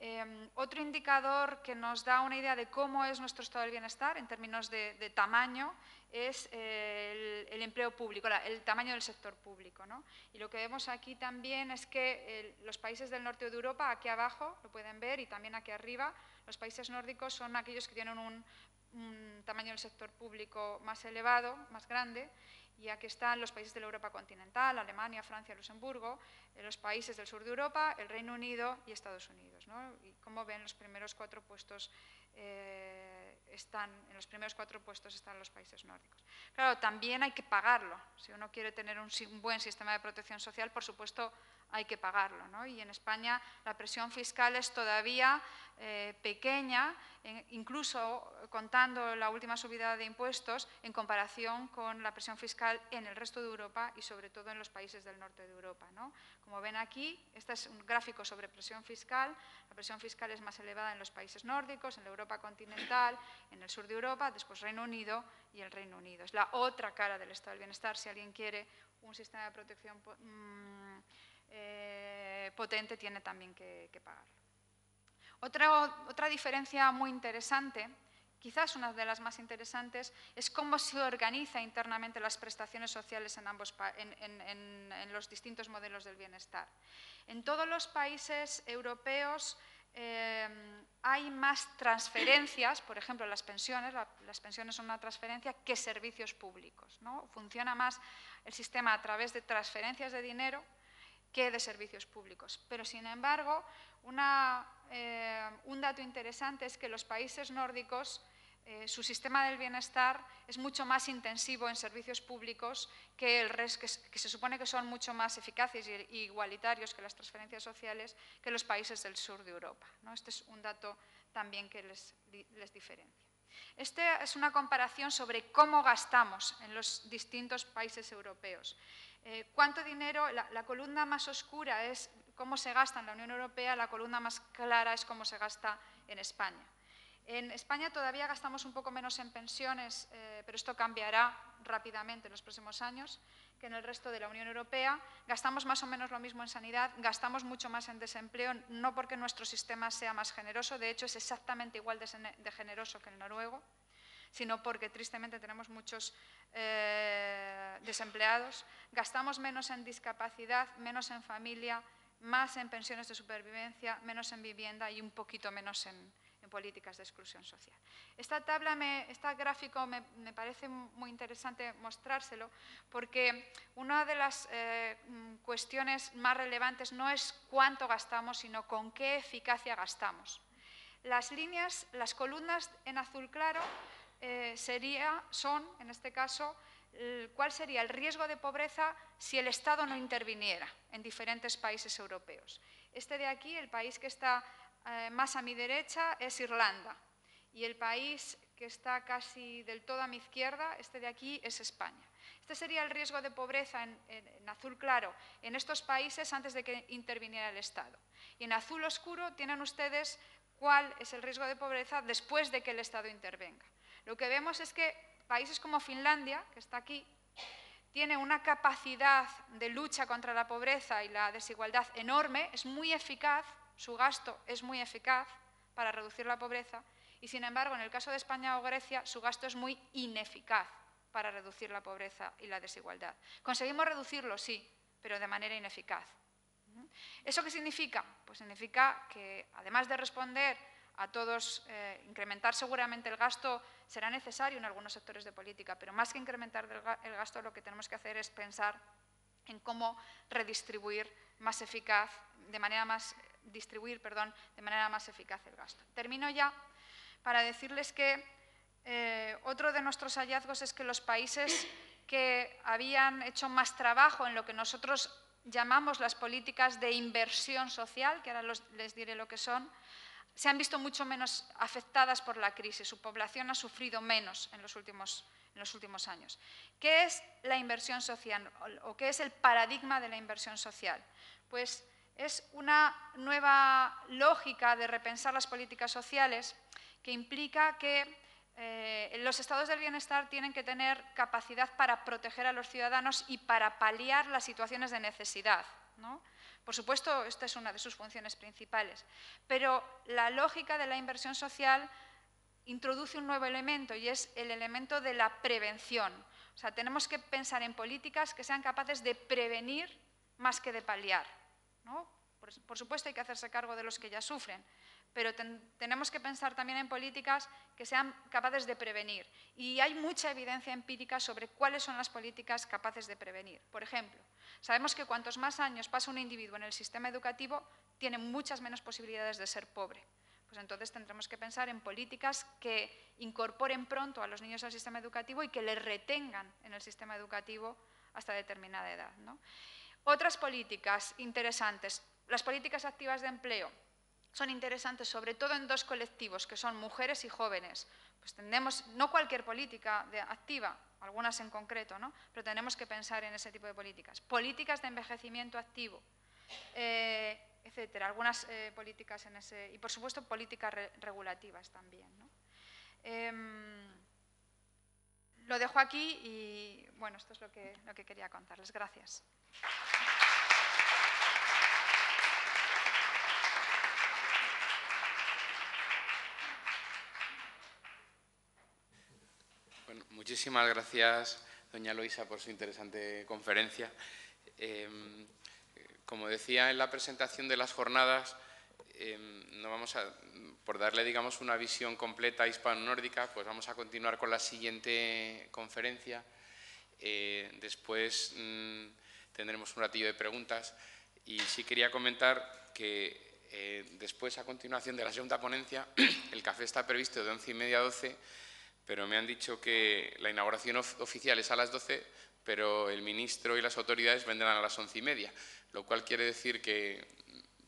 Em, otro indicador que nos da una idea de cómo es nuestro estado del bienestar en términos de, tamaño es el, empleo público, el tamaño del sector público. Y lo que vemos aquí también es que los países del norte de Europa, aquí abajo, lo pueden ver, y también aquí arriba, los países nórdicos son aquellos que tienen un, un tamaño del sector público más elevado, más grande, y aquí están los países de la Europa continental, Alemania, Francia, Luxemburgo, eh, los países del sur de Europa, el Reino Unido y Estados Unidos. Y como ven, los primeros cuatro puestos eh, están, en los primeros cuatro puestos están los países nórdicos. Claro, también hay que pagarlo. Si uno quiere tener un, buen sistema de protección social, por supuesto, hay que pagarlo. Y en España la presión fiscal es todavía eh, pequeña, incluso contando la última subida de impuestos en comparación con la presión fiscal en el resto de Europa y sobre todo en los países del norte de Europa. Como ven aquí, este es un gráfico sobre presión fiscal. La presión fiscal es más elevada en los países nórdicos, en la Europa continental, en el sur de Europa, después Reino Unido y el Reino Unido. Es la otra cara del estado del bienestar. Si alguien quiere un sistema de protección mm, eh, potente, tiene también que, pagarlo. Otra, diferencia muy interesante quizás una de las más interesantes, es cómo se organiza internamente las prestaciones sociales en, ambos, en, los distintos modelos del bienestar. En todos los países europeos eh, hay más transferencias, por ejemplo, las pensiones, las pensiones son una transferencia, que servicios públicos. ¿no? Funciona más el sistema a través de transferencias de dinero que de servicios públicos. Pero, sin embargo, eh, un dato interesante es que los países nórdicos, eh, su sistema del bienestar es mucho más intensivo en servicios públicos que el resto, que, se supone que son mucho más eficaces e igualitarios que las transferencias sociales que los países del sur de Europa. ¿no? Este es un dato también que les diferencia. Esta es una comparación sobre cómo gastamos en los distintos países europeos. Eh, ¿Cuánto dinero? La, columna más oscura es cómo se gasta en la Unión Europea, la columna más clara es cómo se gasta en España. En España todavía gastamos un poco menos en pensiones, eh, pero esto cambiará rápidamente en los próximos años que en el resto de la Unión Europea. Gastamos más o menos lo mismo en sanidad, gastamos mucho más en desempleo, no porque nuestro sistema sea más generoso, de hecho es exactamente igual de generoso que el noruego sino porque tristemente tenemos muchos eh, desempleados. Gastamos menos en discapacidad, menos en familia, más en pensiones de supervivencia, menos en vivienda y un poquito menos en, políticas de exclusión social. Esta tabla, este gráfico me, parece muy interesante mostrárselo porque una de las eh, cuestiones más relevantes no es cuánto gastamos, sino con qué eficacia gastamos. Las líneas, las columnas en azul claro eh, sería, son, en este caso, cuál sería el riesgo de pobreza si el Estado no interviniera en diferentes países europeos. Este de aquí, el país que está eh, más a mi derecha, es Irlanda. Y el país que está casi del todo a mi izquierda, este de aquí, es España. Este sería el riesgo de pobreza en, en, azul claro en estos países antes de que interviniera el Estado. Y en azul oscuro tienen ustedes cuál es el riesgo de pobreza después de que el Estado intervenga. Lo que vemos es que países como Finlandia, que está aquí, tiene una capacidad de lucha contra la pobreza y la desigualdad enorme, es muy eficaz, su gasto es muy eficaz para reducir la pobreza y, sin embargo, en el caso de España o Grecia, su gasto es muy ineficaz para reducir la pobreza y la desigualdad. Conseguimos reducirlo, sí, pero de manera ineficaz. ¿Eso qué significa? Pues significa que, además de responder a todos, eh, incrementar seguramente el gasto será necesario en algunos sectores de política, pero más que incrementar el gasto, lo que tenemos que hacer es pensar en cómo redistribuir más eficaz, de manera más, distribuir, de manera más eficaz el gasto. Termino ya para decirles que eh, otro de nuestros hallazgos es que los países que habían hecho más trabajo en lo que nosotros llamamos las políticas de inversión social, que ahora les diré lo que son, se han visto mucho menos afectadas por la crisis. Su población ha sufrido menos en los últimos, años. ¿Qué es la inversión social o qué es el paradigma de la inversión social? Pues es una nueva lógica de repensar las políticas sociales que implica que eh, los estados del bienestar tienen que tener capacidad para proteger a los ciudadanos y para paliar las situaciones de necesidad. ¿no? Por supuesto, esta es una de sus funciones principales, pero la lógica de la inversión social introduce un nuevo elemento y es el elemento de la prevención. O sea, tenemos que pensar en políticas que sean capaces de prevenir más que de paliar. Por, supuesto, hay que hacerse cargo de los que ya sufren, pero tenemos que pensar también en políticas que sean capaces de prevenir. Y hay mucha evidencia empírica sobre cuáles son las políticas capaces de prevenir. Por ejemplo, sabemos que cuantos más años pasa un individuo en el sistema educativo, tiene muchas menos posibilidades de ser pobre. Pues entonces tendremos que pensar en políticas que incorporen pronto a los niños al sistema educativo y que les retengan en el sistema educativo hasta determinada edad. Otras políticas interesantes, las políticas activas de empleo son interesantes sobre todo en dos colectivos, que son mujeres y jóvenes. Pues tendemos, no cualquier política activa, algunas en concreto, ¿no? pero tenemos que pensar en ese tipo de políticas. Políticas de envejecimiento activo, eh, etcétera. Algunas eh, políticas en ese... Y, por supuesto, políticas regulativas también. Em, lo dejo aquí y, bueno, esto es lo que, lo que quería contarles. Gracias. Muchísimas gracias, doña Loisa, por su interesante conferencia. Em, como decía en la presentación de las jornadas, em, no vamos a, por darle digamos, una visión completa hispano-nórdica, pues vamos a continuar con la siguiente conferencia. Eh, después mm, tendremos un ratillo de preguntas y sí quería comentar que eh, después, a continuación de la segunda ponencia, el café está previsto de once y media a 12 pero me han dicho que la inauguración oficial es a las 12, pero el ministro y las autoridades vendrán a las once y media, lo cual quiere decir que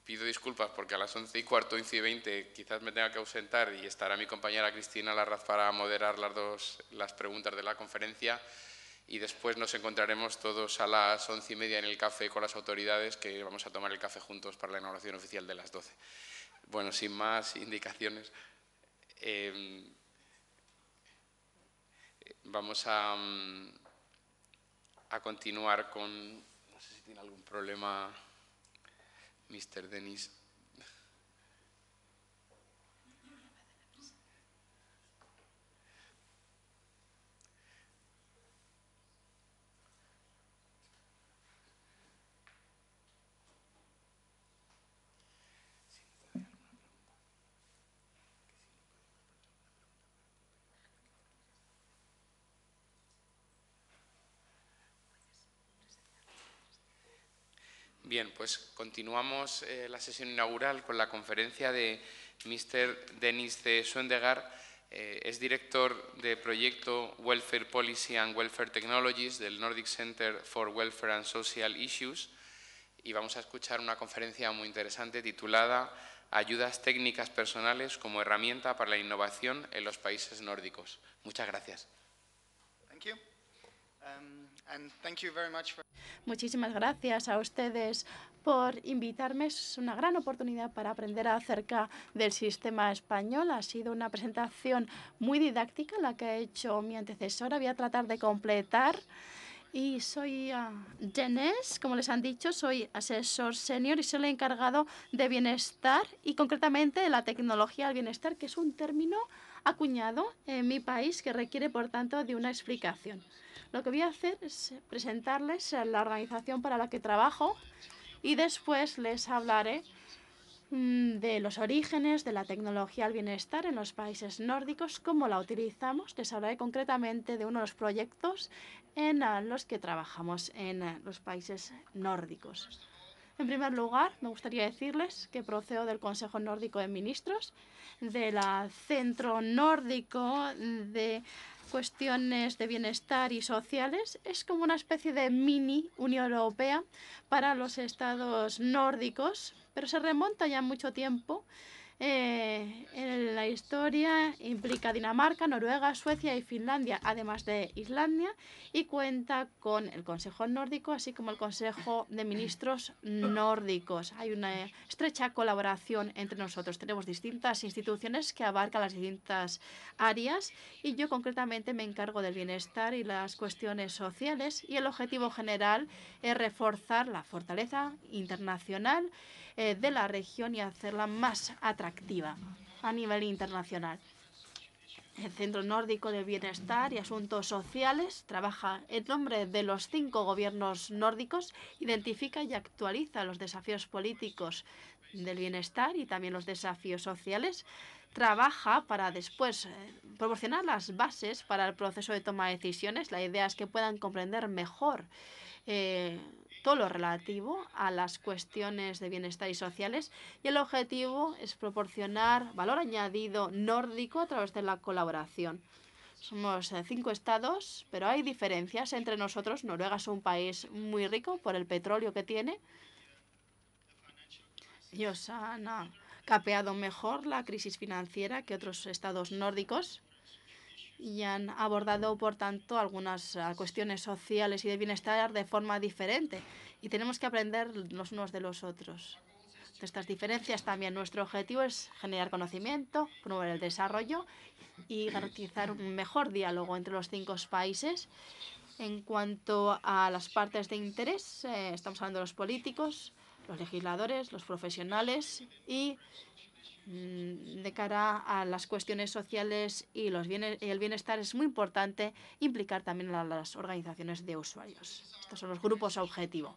pido disculpas porque a las once y cuarto, once y veinte quizás me tenga que ausentar y estará mi compañera Cristina Larraz para moderar las dos las preguntas de la conferencia y después nos encontraremos todos a las once y media en el café con las autoridades que vamos a tomar el café juntos para la inauguración oficial de las doce. Bueno, sin más indicaciones. Eh, Vamos a, mm, a continuar con... No sé si tiene algún problema Mr. Denis. Bien, pues continuamos eh, la sesión inaugural con la conferencia de Mr. Denis C. Suendegar. Eh, es director de proyecto Welfare Policy and Welfare Technologies del Nordic Center for Welfare and Social Issues y vamos a escuchar una conferencia muy interesante titulada Ayudas técnicas personales como herramienta para la innovación en los países nórdicos. Muchas gracias. Muchísimas gracias a ustedes por invitarme. Es una gran oportunidad para aprender acerca del sistema español. Ha sido una presentación muy didáctica la que ha hecho mi antecesora. Voy a tratar de completar y soy uh, como les han dicho, soy asesor senior y soy el encargado de bienestar y concretamente de la tecnología del bienestar, que es un término acuñado en mi país que requiere, por tanto, de una explicación. Lo que voy a hacer es presentarles la organización para la que trabajo y después les hablaré Mm, de los orígenes de la tecnología al bienestar en los países nórdicos, cómo la utilizamos. Les hablaré concretamente de uno de los proyectos en ah, los que trabajamos en ah, los países nórdicos. En primer lugar, me gustaría decirles que procedo del Consejo Nórdico de Ministros, del Centro Nórdico de cuestiones de bienestar y sociales. Es como una especie de mini Unión Europea para los estados nórdicos, pero se remonta ya mucho tiempo eh, en la historia implica Dinamarca, Noruega, Suecia y Finlandia, además de Islandia, y cuenta con el Consejo Nórdico, así como el Consejo de Ministros Nórdicos. Hay una estrecha colaboración entre nosotros. Tenemos distintas instituciones que abarcan las distintas áreas y yo concretamente me encargo del bienestar y las cuestiones sociales y el objetivo general es reforzar la fortaleza internacional eh, de la región y hacerla más atractiva a nivel internacional. El Centro Nórdico de Bienestar y Asuntos Sociales trabaja en nombre de los cinco gobiernos nórdicos, identifica y actualiza los desafíos políticos del bienestar y también los desafíos sociales. Trabaja para después eh, proporcionar las bases para el proceso de toma de decisiones. La idea es que puedan comprender mejor eh, todo lo relativo a las cuestiones de bienestar y sociales y el objetivo es proporcionar valor añadido nórdico a través de la colaboración. Somos eh, cinco estados, pero hay diferencias entre nosotros. Noruega es un país muy rico por el petróleo que tiene. Ellos han ah, capeado mejor la crisis financiera que otros estados nórdicos y han abordado, por tanto, algunas ah, cuestiones sociales y de bienestar de forma diferente. Y tenemos que aprender los unos de los otros. De estas diferencias también nuestro objetivo es generar conocimiento, promover el desarrollo y garantizar un mejor diálogo entre los cinco países. En cuanto a las partes de interés, eh, estamos hablando de los políticos, los legisladores, los profesionales y de cara a las cuestiones sociales y los bienes, el bienestar es muy importante implicar también a las organizaciones de usuarios. Estos son los grupos objetivo.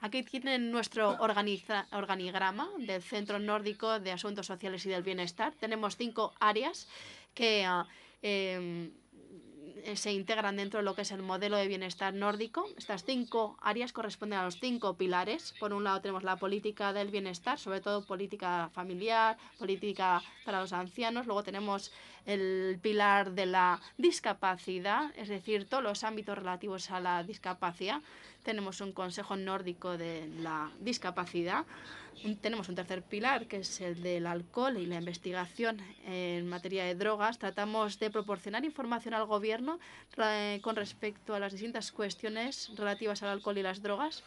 Aquí tienen nuestro organigrama del Centro Nórdico de Asuntos Sociales y del Bienestar. Tenemos cinco áreas que ah, em, se integran dentro de lo que es el modelo de bienestar nórdico. Estas cinco áreas corresponden a los cinco pilares. Por un lado tenemos la política del bienestar, sobre todo política familiar, política para los ancianos. Luego tenemos el pilar de la discapacidad, es decir, todos los ámbitos relativos a la discapacidad. Tenemos un consejo nórdico de la discapacidad tenemos un tercer pilar, que es el del alcohol y la investigación en materia de drogas. Tratamos de proporcionar información al gobierno eh, con respecto a las distintas cuestiones relativas al alcohol y las drogas.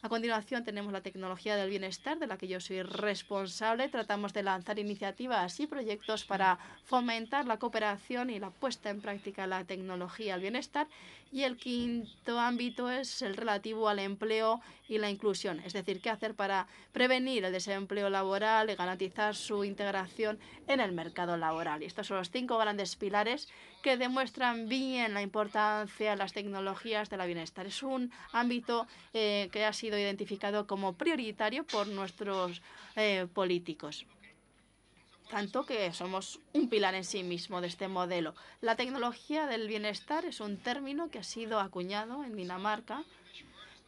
A continuación tenemos la tecnología del bienestar, de la que yo soy responsable. Tratamos de lanzar iniciativas y proyectos para fomentar la cooperación y la puesta en práctica de la tecnología del bienestar. Y el quinto ámbito es el relativo al empleo y la inclusión, es decir, qué hacer para prevenir el desempleo laboral y garantizar su integración en el mercado laboral. Estos son los cinco grandes pilares que demuestran bien la importancia de las tecnologías de la bienestar. Es un ámbito eh, que ha sido identificado como prioritario por nuestros eh, políticos tanto que somos un pilar en sí mismo de este modelo. La tecnología del bienestar es un término que ha sido acuñado en Dinamarca.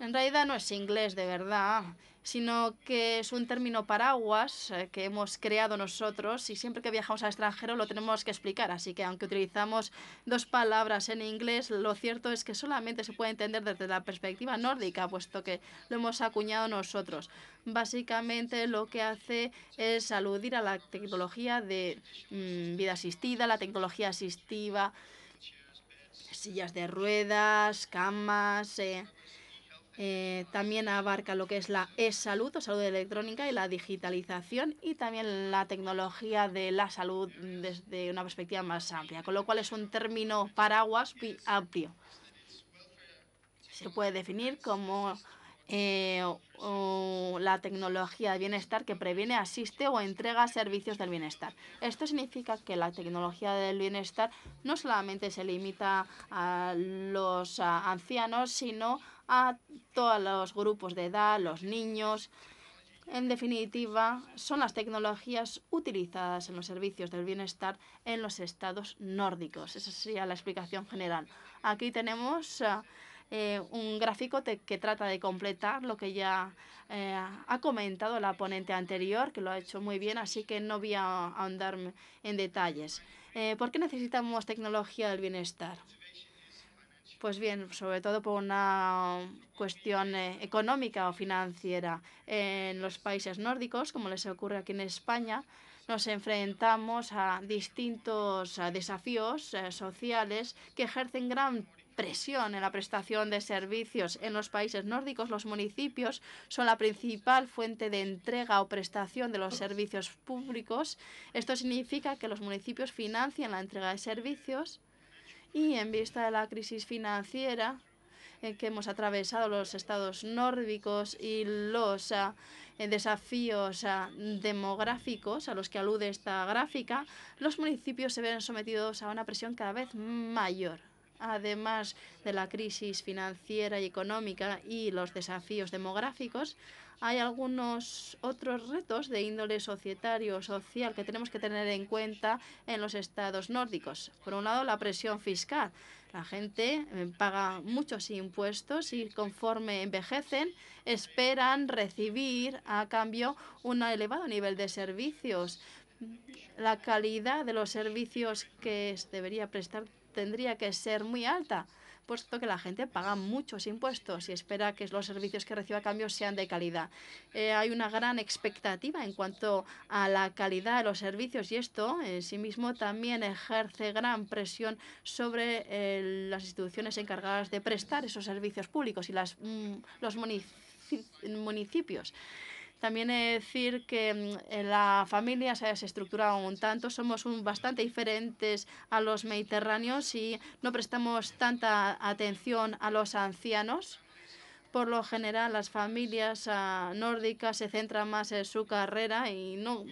En realidad no es inglés de verdad, sino que es un término paraguas eh, que hemos creado nosotros y siempre que viajamos al extranjero lo tenemos que explicar. Así que aunque utilizamos dos palabras en inglés, lo cierto es que solamente se puede entender desde la perspectiva nórdica, puesto que lo hemos acuñado nosotros. Básicamente lo que hace es aludir a la tecnología de mm, vida asistida, la tecnología asistiva, sillas de ruedas, camas. Eh, eh, también abarca lo que es la e-salud o salud electrónica y la digitalización y también la tecnología de la salud desde una perspectiva más amplia, con lo cual es un término paraguas muy amplio. se puede definir como eh, la tecnología de bienestar que previene, asiste o entrega servicios del bienestar. Esto significa que la tecnología del bienestar no solamente se limita a los ancianos, sino a todos los grupos de edad, los niños. En definitiva, son las tecnologías utilizadas en los servicios del bienestar en los estados nórdicos. Esa sería la explicación general. Aquí tenemos eh, un gráfico que trata de completar lo que ya eh, ha comentado la ponente anterior, que lo ha hecho muy bien, así que no voy a ahondar en detalles. Eh, ¿Por qué necesitamos tecnología del bienestar? Pues bien, sobre todo por una cuestión económica o financiera. En los países nórdicos, como les ocurre aquí en España, nos enfrentamos a distintos desafíos sociales que ejercen gran presión en la prestación de servicios en los países nórdicos, los municipios son la principal fuente de entrega o prestación de los servicios públicos. Esto significa que los municipios financian la entrega de servicios y en vista de la crisis financiera en que hemos atravesado los estados nórdicos y los ah, desafíos ah, demográficos a los que alude esta gráfica, los municipios se ven sometidos a una presión cada vez mayor. Además de la crisis financiera y económica y los desafíos demográficos, hay algunos otros retos de índole societario social que tenemos que tener en cuenta en los estados nórdicos. Por un lado, la presión fiscal. La gente eh, paga muchos impuestos y conforme envejecen esperan recibir a cambio un elevado nivel de servicios. La calidad de los servicios que debería prestar tendría que ser muy alta, puesto que la gente paga muchos impuestos y espera que los servicios que reciba a cambio sean de calidad. Eh, hay una gran expectativa en cuanto a la calidad de los servicios y esto en sí mismo también ejerce gran presión sobre eh, las instituciones encargadas de prestar esos servicios públicos y mm, los municipios. También he decir que mm, la familia se ha desestructurado un tanto, somos un, bastante diferentes a los mediterráneos y no prestamos tanta atención a los ancianos. Por lo general, las familias ah, nórdicas se centran más en su carrera y no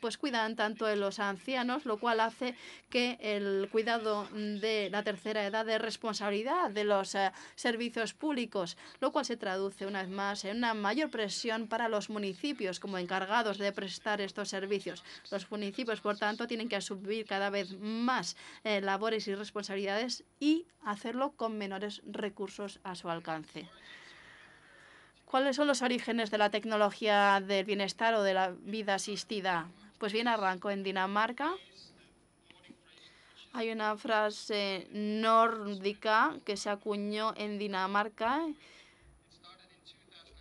pues cuidan tanto de los ancianos, lo cual hace que el cuidado de la tercera edad de responsabilidad de los ah, servicios públicos, lo cual se traduce una vez más en una mayor presión para los municipios como encargados de prestar estos servicios. Los municipios, por tanto, tienen que asumir cada vez más eh, labores y responsabilidades y hacerlo con menores recursos a su alcance. ¿Cuáles son los orígenes de la tecnología del bienestar o de la vida asistida? Pues bien, arrancó en Dinamarca. Hay una frase nórdica que se acuñó en Dinamarca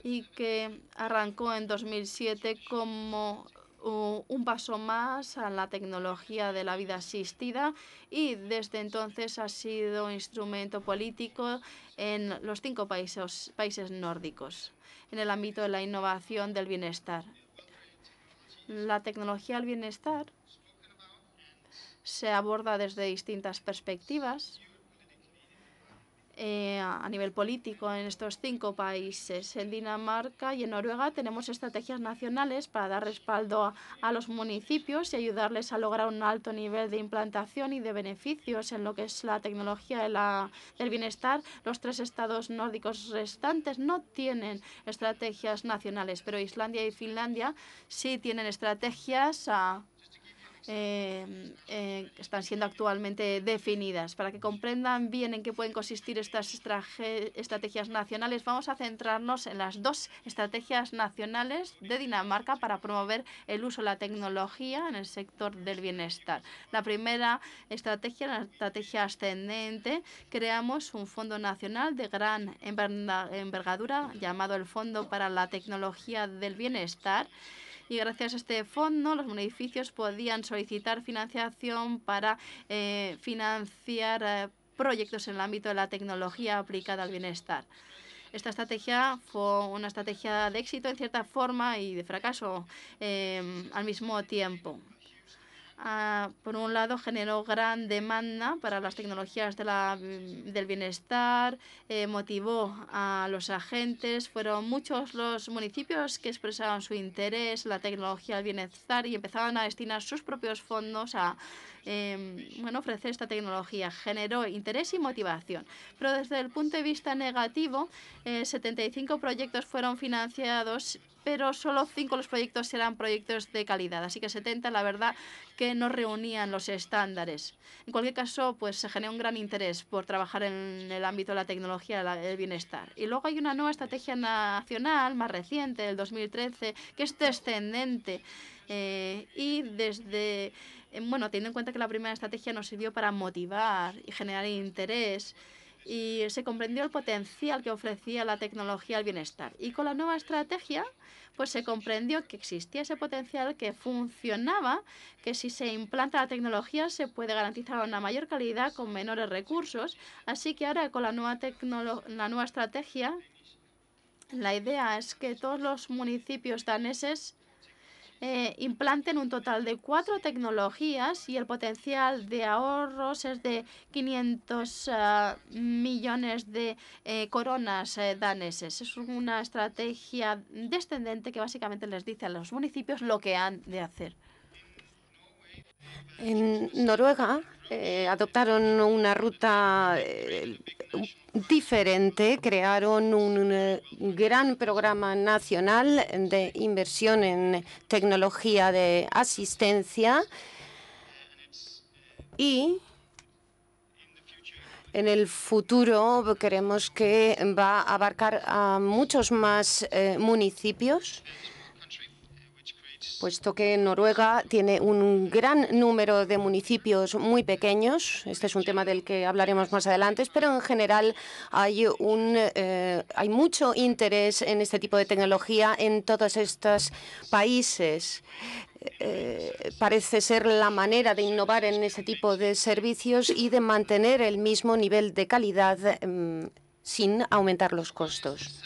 y que arrancó en 2007 como un paso más a la tecnología de la vida asistida y desde entonces ha sido instrumento político en los cinco países, países nórdicos en el ámbito de la innovación del bienestar. La tecnología del bienestar se aborda desde distintas perspectivas eh, a nivel político en estos cinco países. En Dinamarca y en Noruega tenemos estrategias nacionales para dar respaldo a, los municipios y ayudarles a lograr un alto nivel de implantación y de beneficios en lo que es la tecnología del bienestar. Los tres estados nórdicos restantes no tienen estrategias nacionales, pero Islandia y Finlandia sí tienen estrategias a eh, eh, están siendo actualmente definidas. Para que comprendan bien en qué pueden consistir estas estrategias nacionales, vamos a centrarnos en las dos estrategias nacionales de Dinamarca para promover el uso de la tecnología en el sector del bienestar. La primera estrategia, la estrategia ascendente, creamos un fondo nacional de gran envergadura llamado el Fondo para la Tecnología del Bienestar y gracias a este fondo los municipios podían solicitar financiación para eh, financiar eh, proyectos en el ámbito de la tecnología aplicada al bienestar. Esta estrategia fue una estrategia de éxito en cierta forma y de fracaso eh, al mismo tiempo. Ah, por un lado, generó gran demanda para las tecnologías de la, del bienestar, eh, motivó a los agentes, fueron muchos los municipios que expresaban su interés la tecnología del bienestar y empezaban a destinar sus propios fondos a Em, bueno, ofrecer esta tecnología. Generó interés y motivación. Pero desde el punto de vista negativo, 75 eh, proyectos fueron financiados, pero solo 5 de los proyectos eran proyectos de calidad. Así que 70, la verdad, que no reunían los estándares. En cualquier caso, pues se generó un gran interés por trabajar en el ámbito de la tecnología del bienestar. Y luego hay una nueva estrategia nacional, más reciente, del 2013, que es descendente. Eh, y desde eh, bueno, teniendo en cuenta que la primera estrategia nos sirvió para motivar y generar interés y se comprendió el potencial que ofrecía la tecnología al bienestar. Y con la nueva estrategia, pues se comprendió que existía ese potencial que funcionaba, que si se implanta la tecnología se puede garantizar una mayor calidad con menores recursos. Así que ahora con la nueva, la nueva estrategia, la idea es que todos los municipios daneses eh, implanten un total de cuatro tecnologías y el potencial de ahorros es de 500 eh, millones de eh, coronas daneses. Es una estrategia descendente que básicamente les dice a los municipios lo que han de hacer. En Noruega adoptaron una ruta diferente, crearon un eh, gran programa nacional de inversión en tecnología de asistencia y en el futuro queremos que va a abarcar a muchos más eh, municipios puesto que Noruega tiene un gran número de municipios muy pequeños. Este es un tema del que hablaremos más adelante, pero en general hay, un, eh, hay mucho interés en este tipo de tecnología en todos estos países. Eh, parece ser la manera de innovar en ese tipo de servicios y de mantener el mismo nivel de calidad mm, sin aumentar los costos.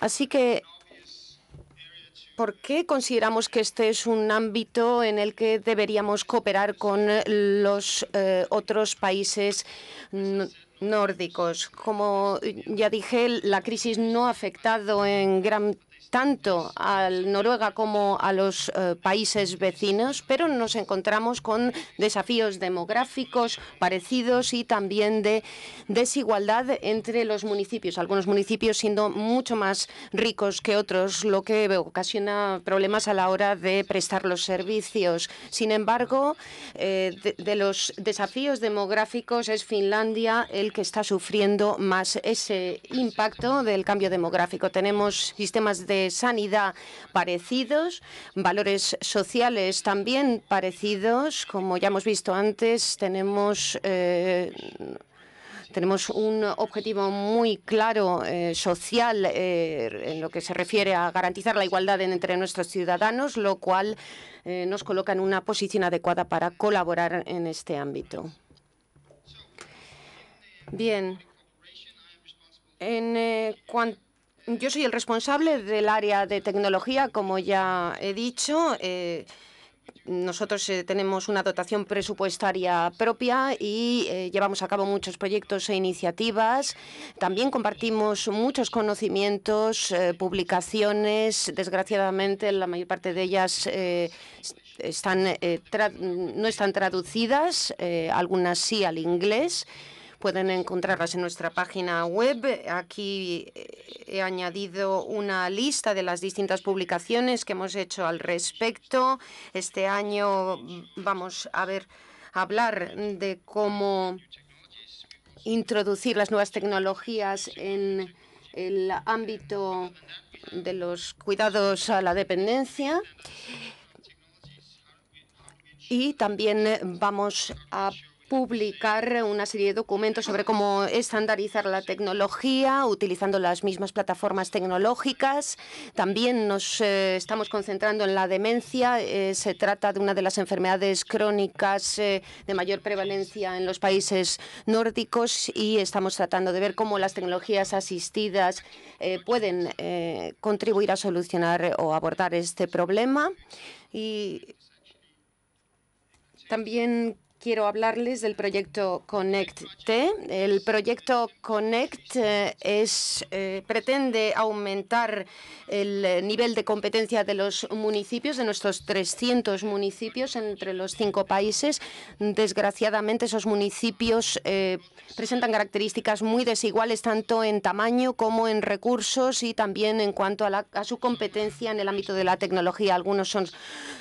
Así que ¿Por qué consideramos que este es un ámbito en el que deberíamos cooperar con los eh, otros países nórdicos? Como ya dije, la crisis no ha afectado en gran tanto a Noruega como a los eh, países vecinos, pero nos encontramos con desafíos demográficos parecidos y también de desigualdad entre los municipios, algunos municipios siendo mucho más ricos que otros, lo que ocasiona problemas a la hora de prestar los servicios. Sin embargo, eh, de los desafíos demográficos es Finlandia el que está sufriendo más ese impacto del cambio demográfico. Tenemos sistemas de sanidad parecidos, valores sociales también parecidos. Como ya hemos visto antes, tenemos... Eh, tenemos un objetivo muy claro eh, social eh, en lo que se refiere a garantizar la igualdad entre nuestros ciudadanos, lo cual nos coloca en una posición adecuada para colaborar en este ámbito. Bien. En cuanto yo soy el responsable del área de tecnología, como ya he dicho. Eh, nosotros eh, tenemos una dotación presupuestaria propia y eh, llevamos a cabo muchos proyectos e iniciativas. También compartimos muchos conocimientos, publicaciones. Desgraciadamente, la mayor parte de ellas no están traducidas, algunas sí al inglés. Pueden encontrarlas en nuestra página web. Aquí eh, he añadido una lista de las distintas publicaciones que hemos hecho al respecto. Este año vamos a ver hablar de cómo introducir las nuevas tecnologías en el ámbito de los cuidados a la dependencia. Y también vamos a publicar una serie de documentos sobre cómo estandarizar la tecnología utilizando las mismas plataformas tecnológicas. También nos eh, estamos concentrando en la demencia. Eh, se trata de una de las enfermedades crónicas eh, de mayor prevalencia en los países nórdicos y estamos tratando de ver cómo las tecnologías asistidas pueden contribuir a solucionar o abordar este problema. Y También quiero hablarles del proyecto Connect-T. El proyecto Connect eh, eh, pretende aumentar el nivel de competencia de los municipios, de nuestros 300 municipios entre los cinco países. Desgraciadamente, esos municipios eh, presentan características muy desiguales tanto en tamaño como en recursos y también en cuanto a, a su competencia en el ámbito de la tecnología. Algunos son,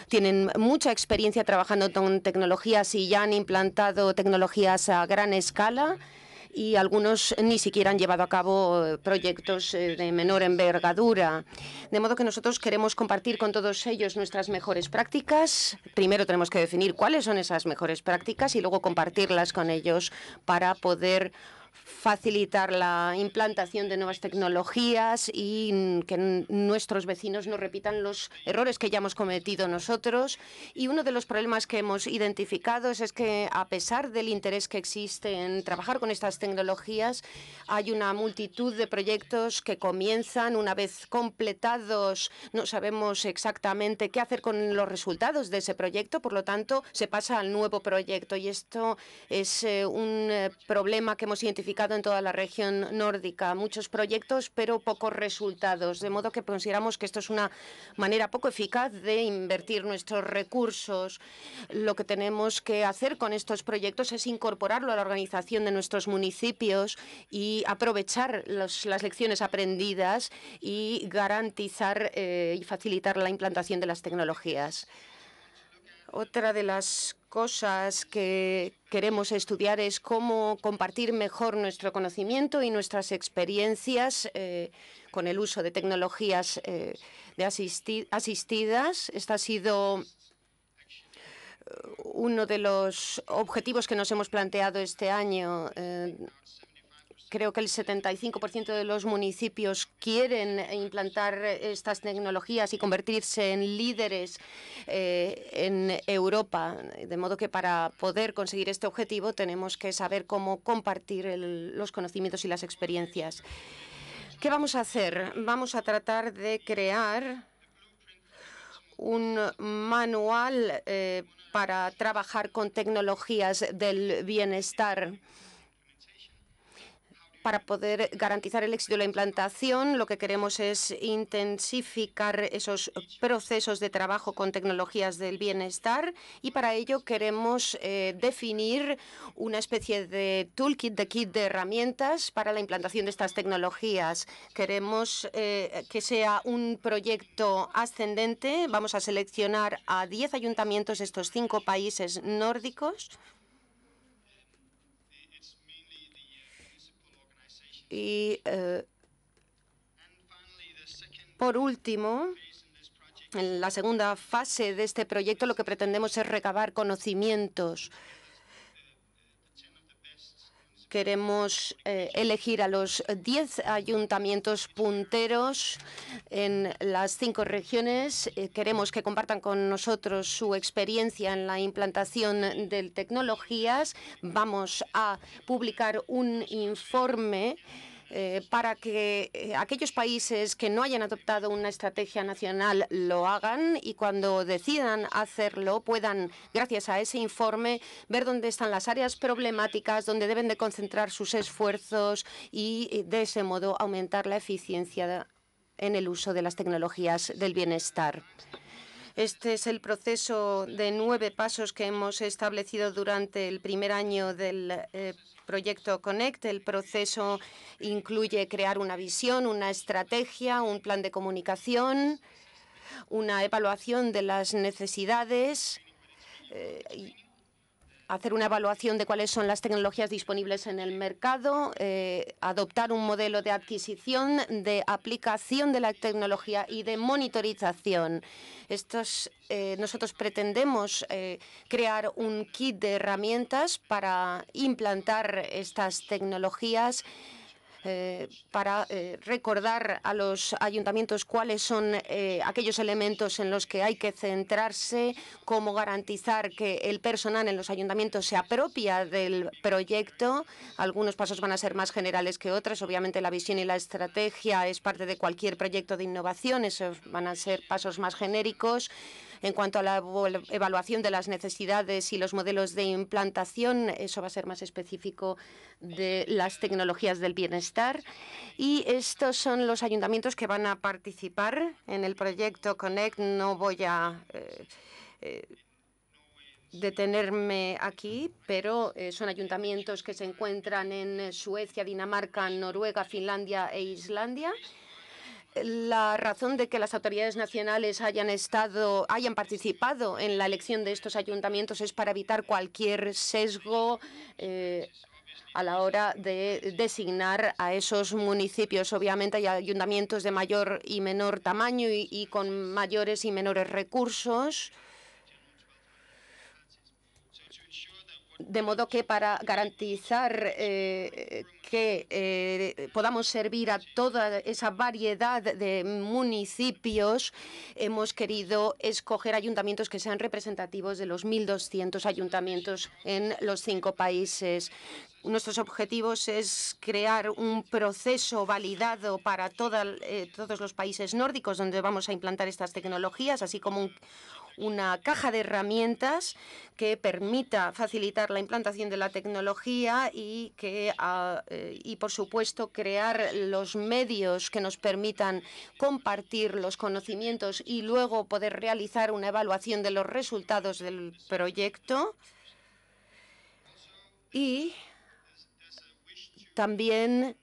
tienen mucha experiencia trabajando con tecnologías y ya han implantado tecnologías a gran escala y algunos ni siquiera han llevado a cabo eh, proyectos eh, de menor envergadura. De modo que nosotros queremos compartir con todos ellos nuestras mejores prácticas. Primero tenemos que definir cuáles son esas mejores prácticas y luego compartirlas con ellos para poder facilitar la implantación de nuevas tecnologías y que nuestros vecinos no repitan los errores que ya hemos cometido nosotros. Y uno de los problemas que hemos identificado es, que a pesar del interés que existe en trabajar con estas tecnologías, hay una multitud de proyectos que comienzan una vez completados. No sabemos exactamente qué hacer con los resultados de ese proyecto, por lo tanto, se pasa al nuevo proyecto. Y esto es eh, un eh, problema que hemos identificado en toda la región nórdica. Muchos proyectos, pero pocos resultados. De modo que consideramos que esto es una manera poco eficaz de invertir nuestros recursos. Lo que tenemos que hacer con estos proyectos es incorporarlo a la organización de nuestros municipios y aprovechar las lecciones aprendidas y garantizar eh, y facilitar la implantación de las tecnologías. Otra de las cosas que queremos estudiar es cómo compartir mejor nuestro conocimiento y nuestras experiencias eh, con el uso de tecnologías eh, de asistidas. Este ha sido eh, uno de los objetivos que nos hemos planteado este año Creo que el 75% de los municipios quieren implantar estas tecnologías y convertirse en líderes eh, en Europa. De modo que para poder conseguir este objetivo tenemos que saber cómo compartir los conocimientos y las experiencias. ¿Qué vamos a hacer? Vamos a tratar de crear un manual eh, para trabajar con tecnologías del bienestar para poder garantizar el éxito de la implantación, lo que queremos es intensificar esos procesos de trabajo con tecnologías del bienestar y para ello queremos eh, definir una especie de toolkit, de kit de herramientas para la implantación de estas tecnologías. Queremos eh, que sea un proyecto ascendente. Vamos a seleccionar a 10 ayuntamientos de estos cinco países nórdicos Y eh, por último, en la segunda fase de este proyecto lo que pretendemos es recabar conocimientos Queremos eh, elegir a los 10 ayuntamientos punteros en las cinco regiones. Eh, queremos que compartan con nosotros su experiencia en la implantación de tecnologías. Vamos a publicar un informe eh, para que eh, aquellos países que no hayan adoptado una estrategia nacional lo hagan y cuando decidan hacerlo puedan, gracias a ese informe, ver dónde están las áreas problemáticas, dónde deben de concentrar sus esfuerzos y eh, de ese modo aumentar la eficiencia en el uso de las tecnologías del bienestar. Este es el proceso de nueve pasos que hemos establecido durante el primer año del proyecto Connect. El proceso incluye crear una visión, una estrategia, un plan de comunicación, una evaluación de las necesidades eh, hacer una evaluación de cuáles son las tecnologías disponibles en el mercado, eh, adoptar un modelo de adquisición, de aplicación de la tecnología y de monitorización. Eh, nosotros pretendemos eh, crear un kit de herramientas para implantar estas tecnologías eh, para eh, recordar a los ayuntamientos cuáles son eh, aquellos elementos en los que hay que centrarse, cómo garantizar que el personal en los ayuntamientos se apropia del proyecto. Algunos pasos van a ser más generales que otros. Obviamente la visión y la estrategia es parte de cualquier proyecto de innovación. Esos van a ser pasos más genéricos. En cuanto a la evaluación de las necesidades y los modelos de implantación, eso va a ser más específico de las tecnologías del bienestar. Y estos son los ayuntamientos que van a participar en el proyecto Connect. No voy a eh, eh, detenerme aquí, pero eh, son ayuntamientos que se encuentran en Suecia, Dinamarca, Noruega, Finlandia e Islandia. La razón de que las autoridades nacionales hayan estado, hayan participado en la elección de estos ayuntamientos es para evitar cualquier sesgo eh, a la hora de designar a esos municipios. Obviamente hay ayuntamientos de mayor y menor tamaño y con mayores y menores recursos. De modo que para garantizar eh, que eh, podamos servir a toda esa variedad de municipios, hemos querido escoger ayuntamientos que sean representativos de los 1.200 ayuntamientos en los cinco países. Nuestros objetivos es crear un proceso validado para eh, todos los países nórdicos donde vamos a implantar estas tecnologías, así como un, una caja de herramientas que permita facilitar la implantación de la tecnología y que ah, eh, y por supuesto crear los medios que nos permitan compartir los conocimientos y luego poder realizar una evaluación de los resultados del proyecto. Y también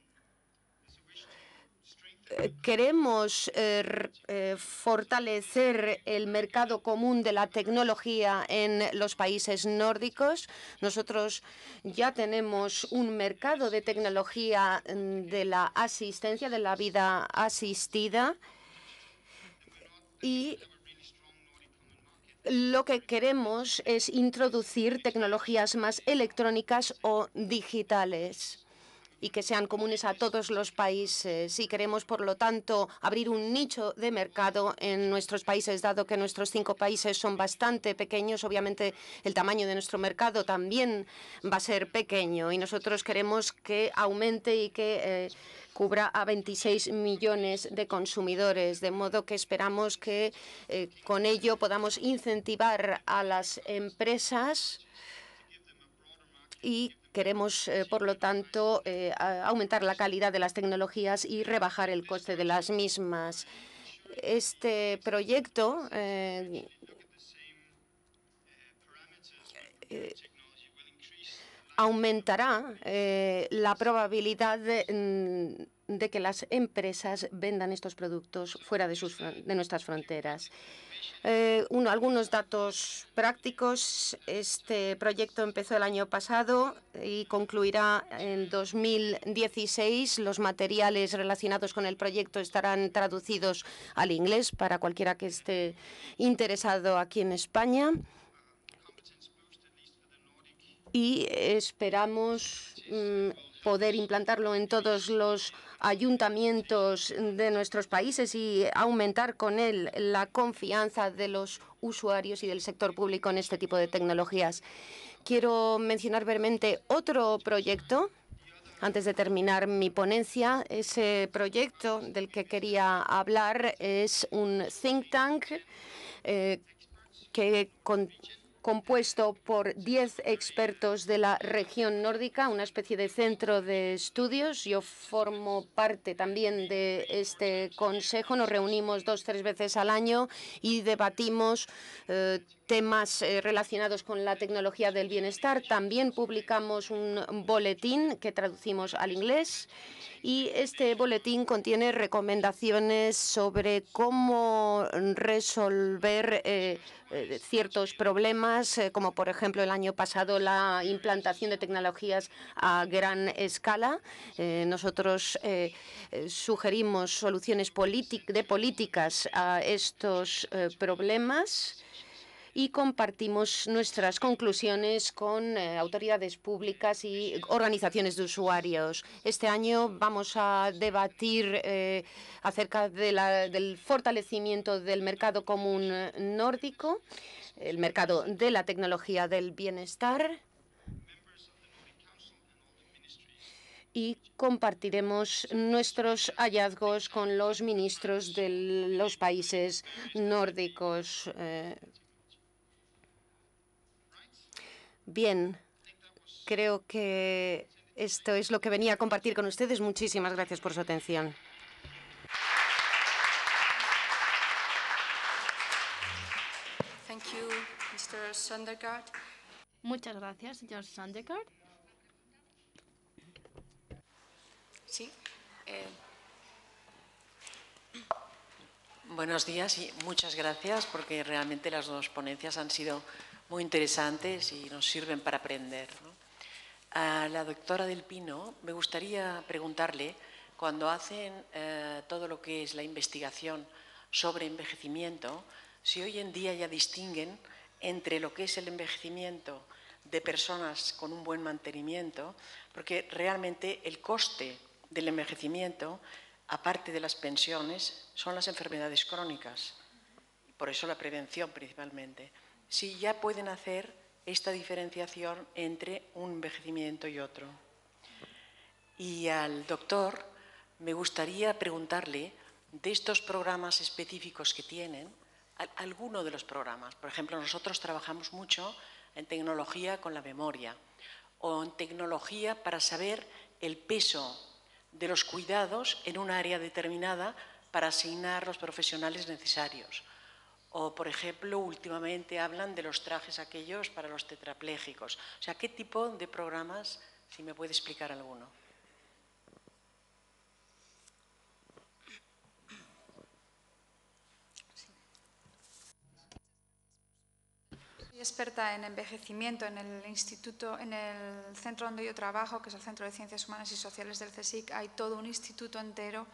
queremos eh, eh, fortalecer el mercado común de la tecnología en los países nórdicos. Nosotros ya tenemos un mercado de tecnología mm, de la asistencia, de la vida asistida. Y lo que queremos es introducir tecnologías más electrónicas o digitales y que sean comunes a todos los países. Y queremos, por lo tanto, abrir un nicho de mercado en nuestros países, dado que nuestros cinco países son bastante pequeños. Obviamente, el tamaño de nuestro mercado también va a ser pequeño y nosotros queremos que aumente y que eh, cubra a 26 millones de consumidores, de modo que esperamos que eh, con ello podamos incentivar a las empresas y Queremos, eh, por lo tanto, eh, aumentar la calidad de las tecnologías y rebajar el coste de las mismas. Este proyecto eh, aumentará la probabilidad de, mm, de, que las empresas vendan estos productos fuera de nuestras fronteras. Eh, algunos datos prácticos. Este proyecto empezó el año pasado y concluirá en 2016. Los materiales relacionados con el proyecto estarán traducidos al inglés para cualquiera que esté interesado aquí en España. Y esperamos mm, poder implantarlo en todos los ayuntamientos de nuestros países y aumentar con él la confianza de los usuarios y del sector público en este tipo de tecnologías. Quiero mencionar brevemente otro proyecto antes de terminar mi ponencia, ese proyecto del que quería hablar es un think tank eh, que con, compuesto por 10 expertos de la región nórdica, una especie de centro de estudios. Yo formo parte también de este consejo. Nos reunimos dos, tres veces al año y debatimos eh, temas eh, relacionados con la tecnología del bienestar. También publicamos un boletín que traducimos al inglés y este boletín contiene recomendaciones sobre cómo resolver eh, eh, ciertos problemas, como por ejemplo el año pasado la implantación de tecnologías a gran escala. nosotros sugerimos soluciones de políticas a estos problemas y compartimos nuestras conclusiones con eh, autoridades públicas y organizaciones de usuarios. Este año vamos a debatir eh, acerca del fortalecimiento del mercado común nórdico, el mercado de la tecnología del bienestar y compartiremos nuestros hallazgos con los ministros de los países nórdicos. Eh, bien, creo que esto es lo que venía a compartir con ustedes. Muchísimas gracias por su atención. Muchas gracias, señor Sandegaard. Sí. Eh, buenos días y muchas gracias porque realmente las dos ponencias han sido muy interesantes y nos sirven para aprender. A la doctora Del Pino me gustaría preguntarle, cuando hacen eh, todo lo que es la investigación sobre envejecimiento, si hoy en día ya distinguen entre lo que es el envejecimiento de personas con un buen mantenimiento, porque realmente el coste del envejecimiento, aparte de las pensiones, son las enfermedades crónicas. Por eso la prevención principalmente. Si ya pueden hacer esta diferenciación entre un envejecimiento y otro. Y al doctor me gustaría preguntarle de estos programas específicos que tienen, alguno de los programas. Por ejemplo, nosotros trabajamos mucho en tecnología con la memoria o en tecnología para saber el peso de los cuidados en un área determinada para asignar los profesionales necesarios. O, por ejemplo, últimamente hablan de los trajes aquellos para los tetraplégicos. O sea, ¿qué tipo de programas, si me puede explicar alguno? experta en envejecimiento en el instituto, en el centro donde yo trabajo, que es el Centro de Ciencias Humanas y Sociales del CSIC, hay todo un instituto entero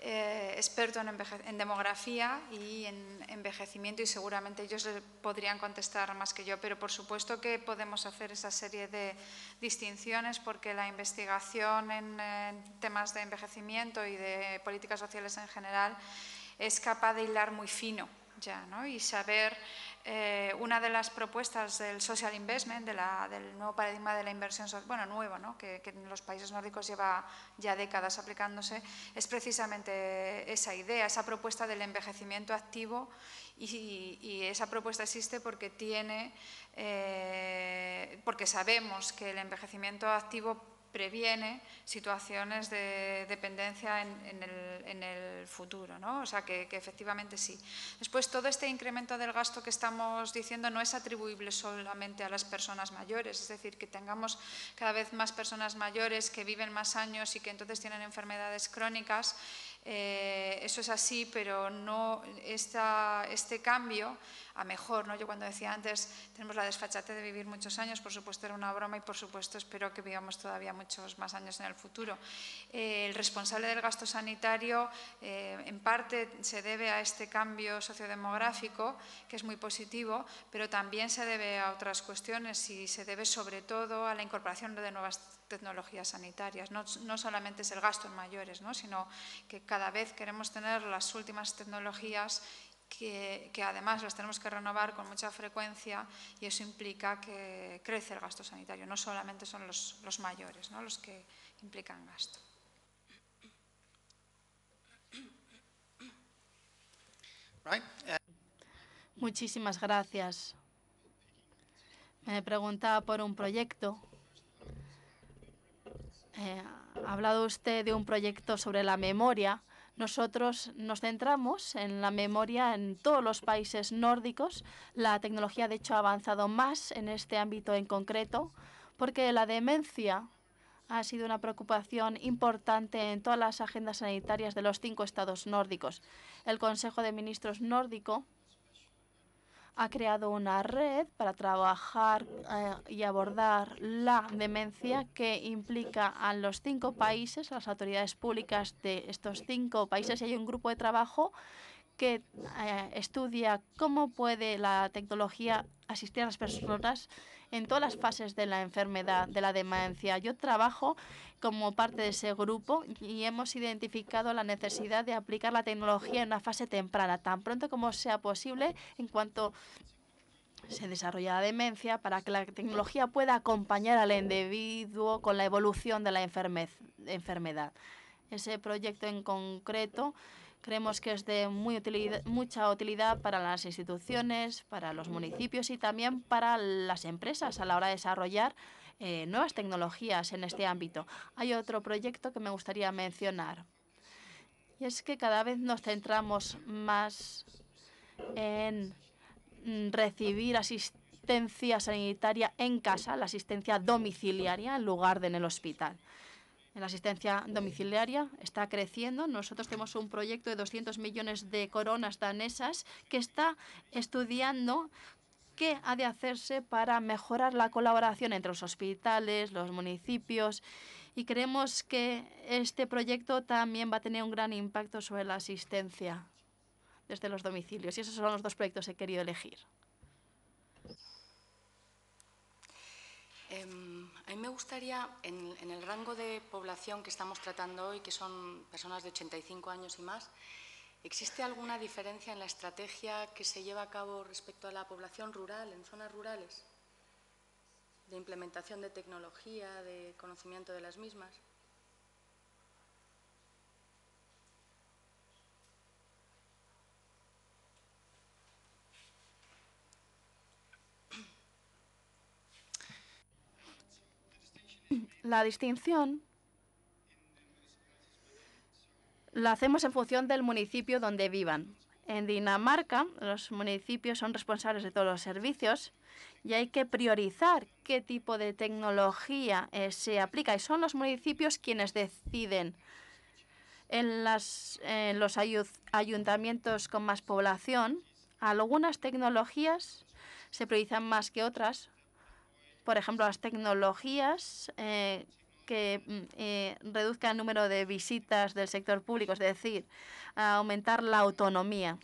eh, experto en, en, demografía y en envejecimiento y seguramente ellos podrían contestar más que yo, pero por supuesto que podemos hacer esa serie de distinciones porque la investigación en, en temas de envejecimiento y de políticas sociales en general es capaz de hilar muy fino ya, ¿no? y saber eh, una de las propuestas del social investment, del nuevo paradigma de la inversión, bueno, nuevo, que, en los países nórdicos lleva ya décadas aplicándose, es precisamente esa idea, esa propuesta del envejecimiento activo. Y, esa propuesta existe porque tiene, eh, porque sabemos que el envejecimiento activo previene situaciones de dependencia en, el, futuro, ¿no? O sea, que, efectivamente sí. Después, todo este incremento del gasto que estamos diciendo no es atribuible solamente a las personas mayores, es decir, que tengamos cada vez más personas mayores que viven más años y que entonces tienen enfermedades crónicas eh, eso es así, pero no este cambio a mejor. ¿no? Yo cuando decía antes, tenemos la desfachate de vivir muchos años, por supuesto era una broma y por supuesto espero que vivamos todavía muchos más años en el futuro. Eh, el responsable del gasto sanitario eh, en parte se debe a este cambio sociodemográfico, que es muy positivo, pero también se debe a otras cuestiones y se debe sobre todo a la incorporación de nuevas tecnologías sanitarias. No, solamente es el gasto en mayores, sino que cada vez queremos tener las últimas tecnologías que, además las tenemos que renovar con mucha frecuencia y eso implica que crece el gasto sanitario. No solamente son los, mayores los que implican gasto. Muchísimas gracias. Me preguntaba por un proyecto eh, ha hablado usted de un proyecto sobre la memoria. Nosotros nos centramos en la memoria en todos los países nórdicos. La tecnología, de hecho, ha avanzado más en este ámbito en concreto, porque la demencia ha sido una preocupación importante en todas las agendas sanitarias de los cinco estados nórdicos. El Consejo de Ministros nórdico ha creado una red para trabajar eh, y abordar la demencia que implica a los cinco países, a las autoridades públicas de estos cinco países. Y hay un grupo de trabajo que eh, estudia cómo puede la tecnología asistir a las personas en todas las fases de la enfermedad, de la demencia. Yo trabajo como parte de ese grupo y hemos identificado la necesidad de aplicar la tecnología en una fase temprana, tan pronto como sea posible, en cuanto se desarrolla la demencia para que la tecnología pueda acompañar al individuo con la evolución de la enfermedad. Ese proyecto en concreto creemos que es de muy mucha utilidad para las instituciones, para los municipios y también para las empresas a la hora de desarrollar eh, nuevas tecnologías en este ámbito. Hay otro proyecto que me gustaría mencionar. Y es que cada vez nos centramos más en Mm, recibir asistencia sanitaria en casa, la asistencia domiciliaria, en lugar de en el hospital. La asistencia domiciliaria está creciendo. Nosotros tenemos un proyecto de 200 millones de coronas danesas que está estudiando qué ha de hacerse para mejorar la colaboración entre los hospitales, los municipios y creemos que este proyecto también va a tener un gran impacto sobre la asistencia desde los domicilios. Y esos son los dos proyectos que he querido elegir. Em, a mí me gustaría, en, en, el rango de población que estamos tratando hoy, que son personas de 85 años y más, ¿existe alguna diferencia en la estrategia que se lleva a cabo respecto a la población rural, en zonas rurales? De implementación de tecnología, de conocimiento de las mismas. La distinción la hacemos en función del municipio donde vivan. En Dinamarca, los municipios son responsables de todos los servicios y hay que priorizar qué tipo de tecnología eh, se aplica. Y son los municipios quienes deciden. En, los ayuntamientos con más población, algunas tecnologías se priorizan más que otras por ejemplo, las tecnologías eh, que mm, eh, reduzcan el número de visitas del sector público, es decir, aumentar la autonomía.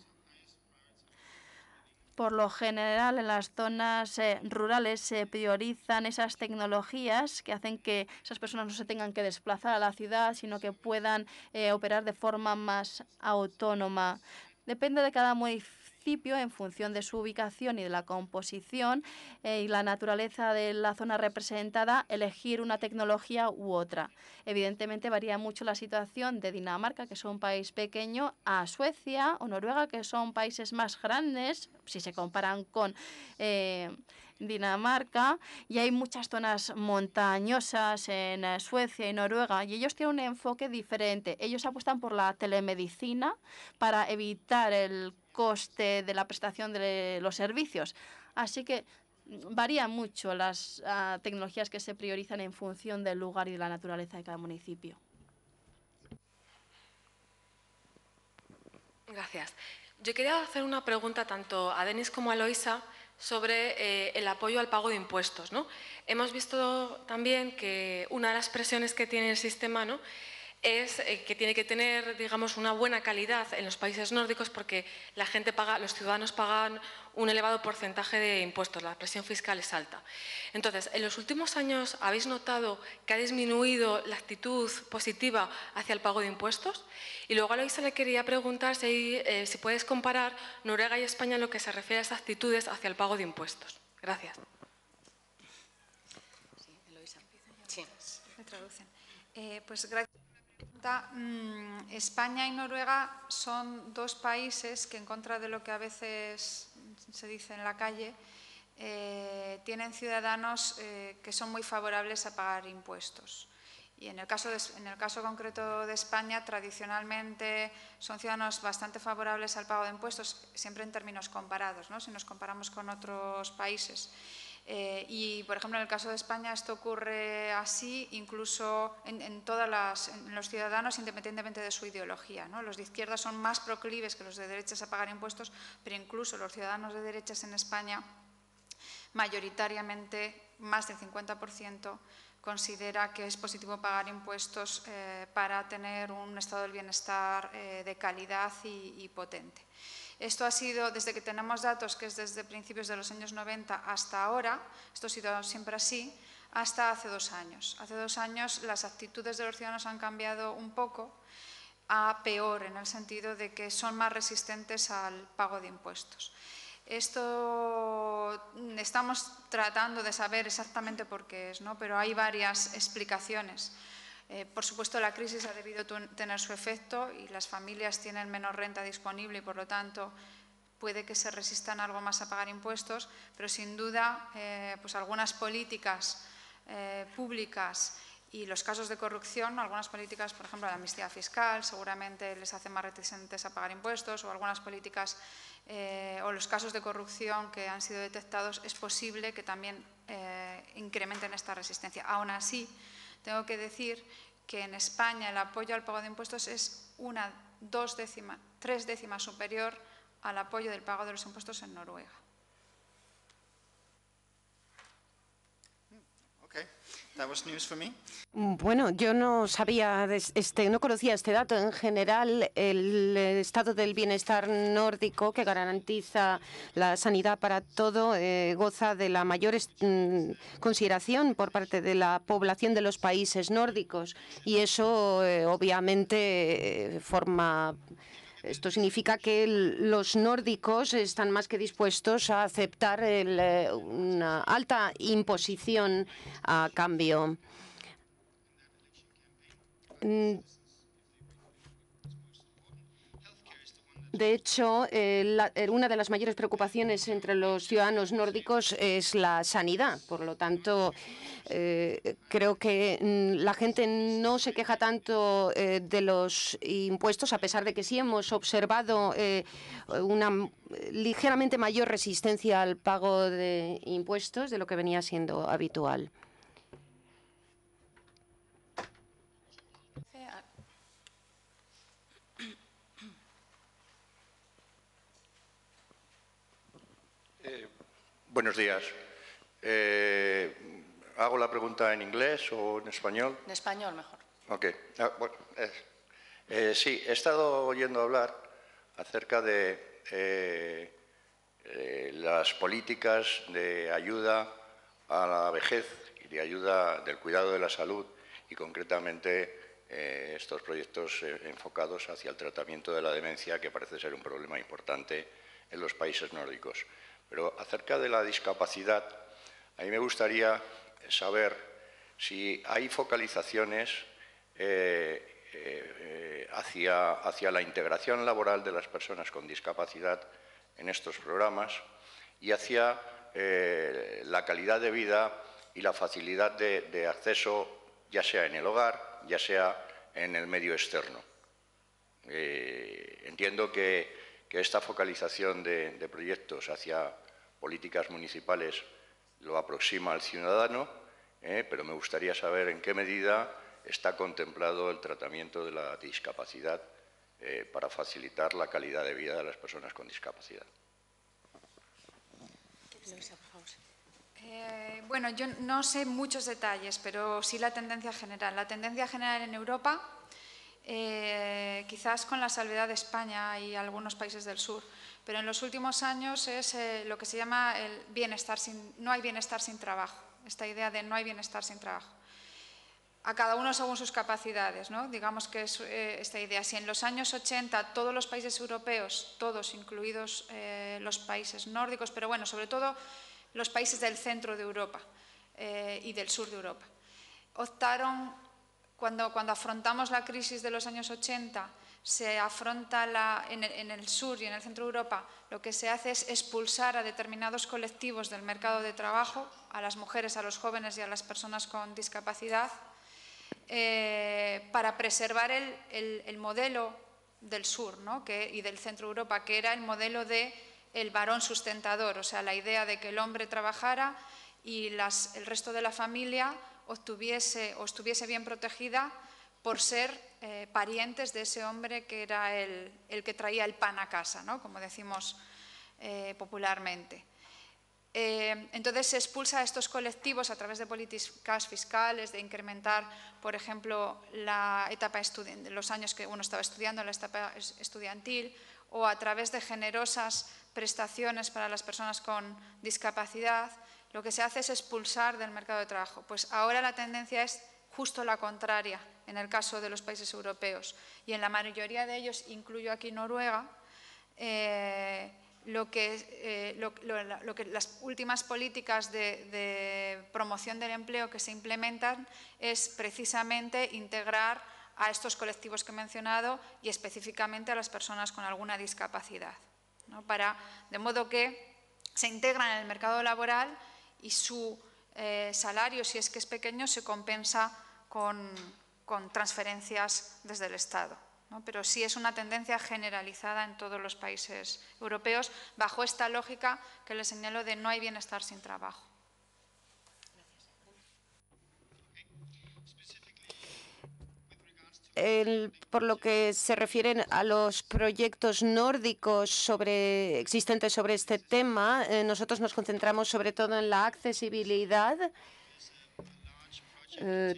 Por lo general, en las zonas eh, rurales se priorizan esas tecnologías que hacen que esas personas no se tengan que desplazar a la ciudad, sino que puedan operar de forma más autónoma. Depende de cada municipio en función de su ubicación y de la composición eh, y la naturaleza de la zona representada, elegir una tecnología u otra. Evidentemente varía mucho la situación de Dinamarca, que es un país pequeño, a Suecia o Noruega, que son países más grandes, si se comparan con... Eh, Dinamarca y hay muchas zonas montañosas en eh, Suecia y Noruega y ellos tienen un enfoque diferente. Ellos apuestan por la telemedicina para evitar el coste de la prestación de los servicios. Así que varían mucho las ah, tecnologías que se priorizan en función del lugar y de la naturaleza de cada municipio. Gracias. Yo quería hacer una pregunta tanto a Denis como a Loisa sobre eh, el apoyo al pago de impuestos. ¿no? Hemos visto también que una de las presiones que tiene el sistema ¿no? Es eh, que tiene que tener, digamos, una buena calidad en los países nórdicos porque la gente paga, los ciudadanos pagan un elevado porcentaje de impuestos, la presión fiscal es alta. Entonces, en los últimos años, ¿habéis notado que ha disminuido la actitud positiva hacia el pago de impuestos? Y luego a Loisa le quería preguntar si, eh, si puedes comparar Noruega y España en lo que se refiere a esas actitudes hacia el pago de impuestos. Gracias. Sí, me traducen. Eh, pues gracias. Mm, España y Noruega son dos países que, en contra de lo que a veces se dice en la calle, eh, tienen ciudadanos eh, que son muy favorables a pagar impuestos. Y en el, caso concreto de España, tradicionalmente son ciudadanos bastante favorables al pago de impuestos, siempre en términos comparados, ¿no? si nos comparamos con otros países. Eh, y, por ejemplo, en el caso de España esto ocurre así incluso en, las, los ciudadanos independientemente de su ideología. ¿no? Los de izquierda son más proclives que los de derechas a pagar impuestos, pero incluso los ciudadanos de derechas en España, mayoritariamente, más del 50%, considera que es positivo pagar impuestos eh, para tener un estado del bienestar eh, de calidad y potente. Esto ha sido, desde que tenemos datos, que es desde principios de los años 90 hasta ahora, esto ha sido siempre así, hasta hace dos años. Hace dos años las actitudes de los ciudadanos han cambiado un poco a peor, en el sentido de que son más resistentes al pago de impuestos. Esto mm, estamos tratando de saber exactamente por qué es, ¿no? pero hay varias explicaciones. Eh, por supuesto, la crisis ha debido tener su efecto y las familias tienen menos renta disponible y, por lo tanto, puede que se resistan algo más a pagar impuestos, pero sin duda, eh, pues algunas políticas eh, públicas y los casos de corrupción, algunas políticas, por ejemplo, la amnistía fiscal, seguramente les hacen más reticentes a pagar impuestos o algunas políticas o los casos de corrupción que han sido detectados, es posible que también incrementen esta resistencia. Aún así, tengo que decir que en España el apoyo al pago de impuestos es una, dos décimas, tres décimas superior al apoyo del pago de los impuestos en Noruega. Mm, bueno, yo no sabía, este, no conocía este dato. En general, el estado del bienestar nórdico que garantiza la sanidad para todo eh, goza de la mayor mm, consideración por parte de la población de los países nórdicos y eso eh, obviamente forma esto significa que los nórdicos están más que dispuestos a aceptar eh, una alta imposición a cambio. De hecho, eh, eh, una de las mayores preocupaciones entre los ciudadanos nórdicos es la sanidad. Por lo tanto, eh, creo que mm, la gente no se queja tanto de los impuestos, a pesar de que sí hemos observado una ligeramente mayor resistencia al pago de impuestos de lo que venía siendo habitual. Buenos días. Eh, ¿Hago la pregunta en inglés o en español? En español, mejor. Ok. Ah, eh, sí, he estado oyendo hablar acerca de eh, las políticas de ayuda a la vejez y de ayuda del cuidado de la salud y concretamente estos proyectos enfocados hacia el tratamiento de la demencia que parece ser un problema importante en los países nórdicos. Pero acerca de la discapacidad, a mí me gustaría saber si hay focalizaciones eh, eh, hacia, hacia, la integración laboral de las personas con discapacidad en estos programas y hacia eh, la calidad de vida y la facilidad de, acceso, ya sea en el hogar, ya sea en el medio externo. entiendo que que esta focalización de, proyectos hacia políticas municipales lo aproxima al ciudadano, ¿eh? pero me gustaría saber en qué medida está contemplado el tratamiento de la discapacidad eh, para facilitar la calidad de vida de las personas con discapacidad. Eh, bueno, yo no sé muchos detalles, pero sí la tendencia general. La tendencia general en Europa eh, quizás con la salvedad de España y algunos países del sur, pero en los últimos años es eh, lo que se llama el bienestar sin, no hay bienestar sin trabajo, esta idea de no hay bienestar sin trabajo. A cada uno según sus capacidades, ¿no? digamos que es eh, esta idea. Si en los años 80 todos los países europeos, todos incluidos los países nórdicos, pero bueno, sobre todo los países del centro de Europa y del sur de Europa, optaron cuando, afrontamos la crisis de los años 80, se afronta en, el, sur y en el centro de Europa, lo que se hace es expulsar a determinados colectivos del mercado de trabajo, a las mujeres, a los jóvenes y a las personas con discapacidad, eh, para preservar el, modelo del sur y del centro de Europa, que era el modelo de el varón sustentador, o sea, la idea de que el hombre trabajara y el resto de la familia o estuviese bien protegida por ser eh, parientes de ese hombre que era el, que traía el pan a casa, ¿no? como decimos eh, popularmente. Eh, entonces se expulsa a estos colectivos a través de políticas fiscales, de incrementar, por ejemplo, la etapa los años que uno estaba estudiando, la etapa estudiantil, o a través de generosas prestaciones para las personas con discapacidad, lo que se hace es expulsar del mercado de trabajo. Pues ahora la tendencia es justo la contraria en el caso de los países europeos. Y en la mayoría de ellos, incluyo aquí Noruega, eh, lo que, lo, que, las últimas políticas de, de, promoción del empleo que se implementan es precisamente integrar a estos colectivos que he mencionado y específicamente a las personas con alguna discapacidad, Para, de modo que se integran en el mercado laboral y su eh, salario, si es que es pequeño, se compensa con, con transferencias desde el Estado. Pero sí es una tendencia generalizada en todos los países europeos bajo esta lógica que les señalo de no hay bienestar sin trabajo. Por lo que se refieren a los proyectos nórdicos sobre, existentes sobre este tema, eh, nosotros nos concentramos sobre todo en la accesibilidad. Eh,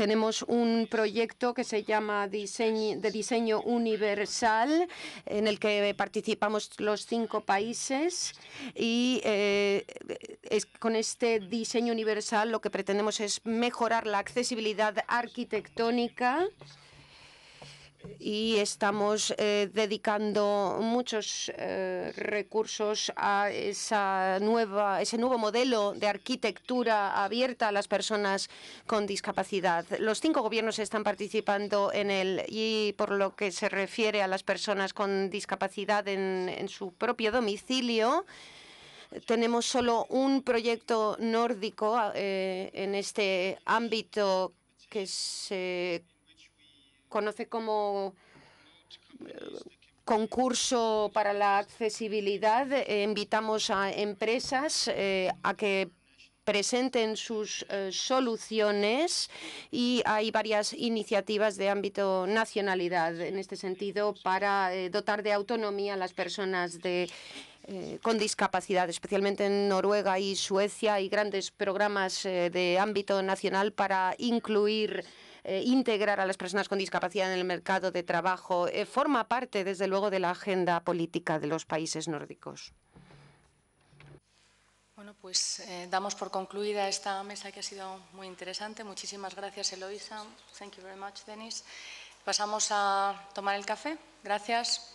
tenemos un proyecto que se llama de Diseño Universal, en el que participamos los cinco países y eh, con este diseño universal lo que pretendemos es mejorar la accesibilidad arquitectónica y estamos eh, dedicando muchos eh, recursos a esa nueva, ese nuevo modelo de arquitectura abierta a las personas con discapacidad. Los cinco gobiernos están participando en él y por lo que se refiere a las personas con discapacidad en, en su propio domicilio, tenemos solo un proyecto nórdico eh, en este ámbito que se conoce como eh, concurso para la accesibilidad. Eh, invitamos a empresas eh, a que presenten sus soluciones y hay varias iniciativas de ámbito nacionalidad en este sentido para dotar de autonomía a las personas de, con discapacidad, especialmente en Noruega y Suecia hay grandes programas de ámbito nacional para incluir eh, integrar a las personas con discapacidad en el mercado de trabajo eh, forma parte, desde luego, de la agenda política de los países nórdicos. Bueno, pues eh, damos por concluida esta mesa que ha sido muy interesante. Muchísimas gracias, Eloisa. Thank you very much, Denis. Pasamos a tomar el café. Gracias.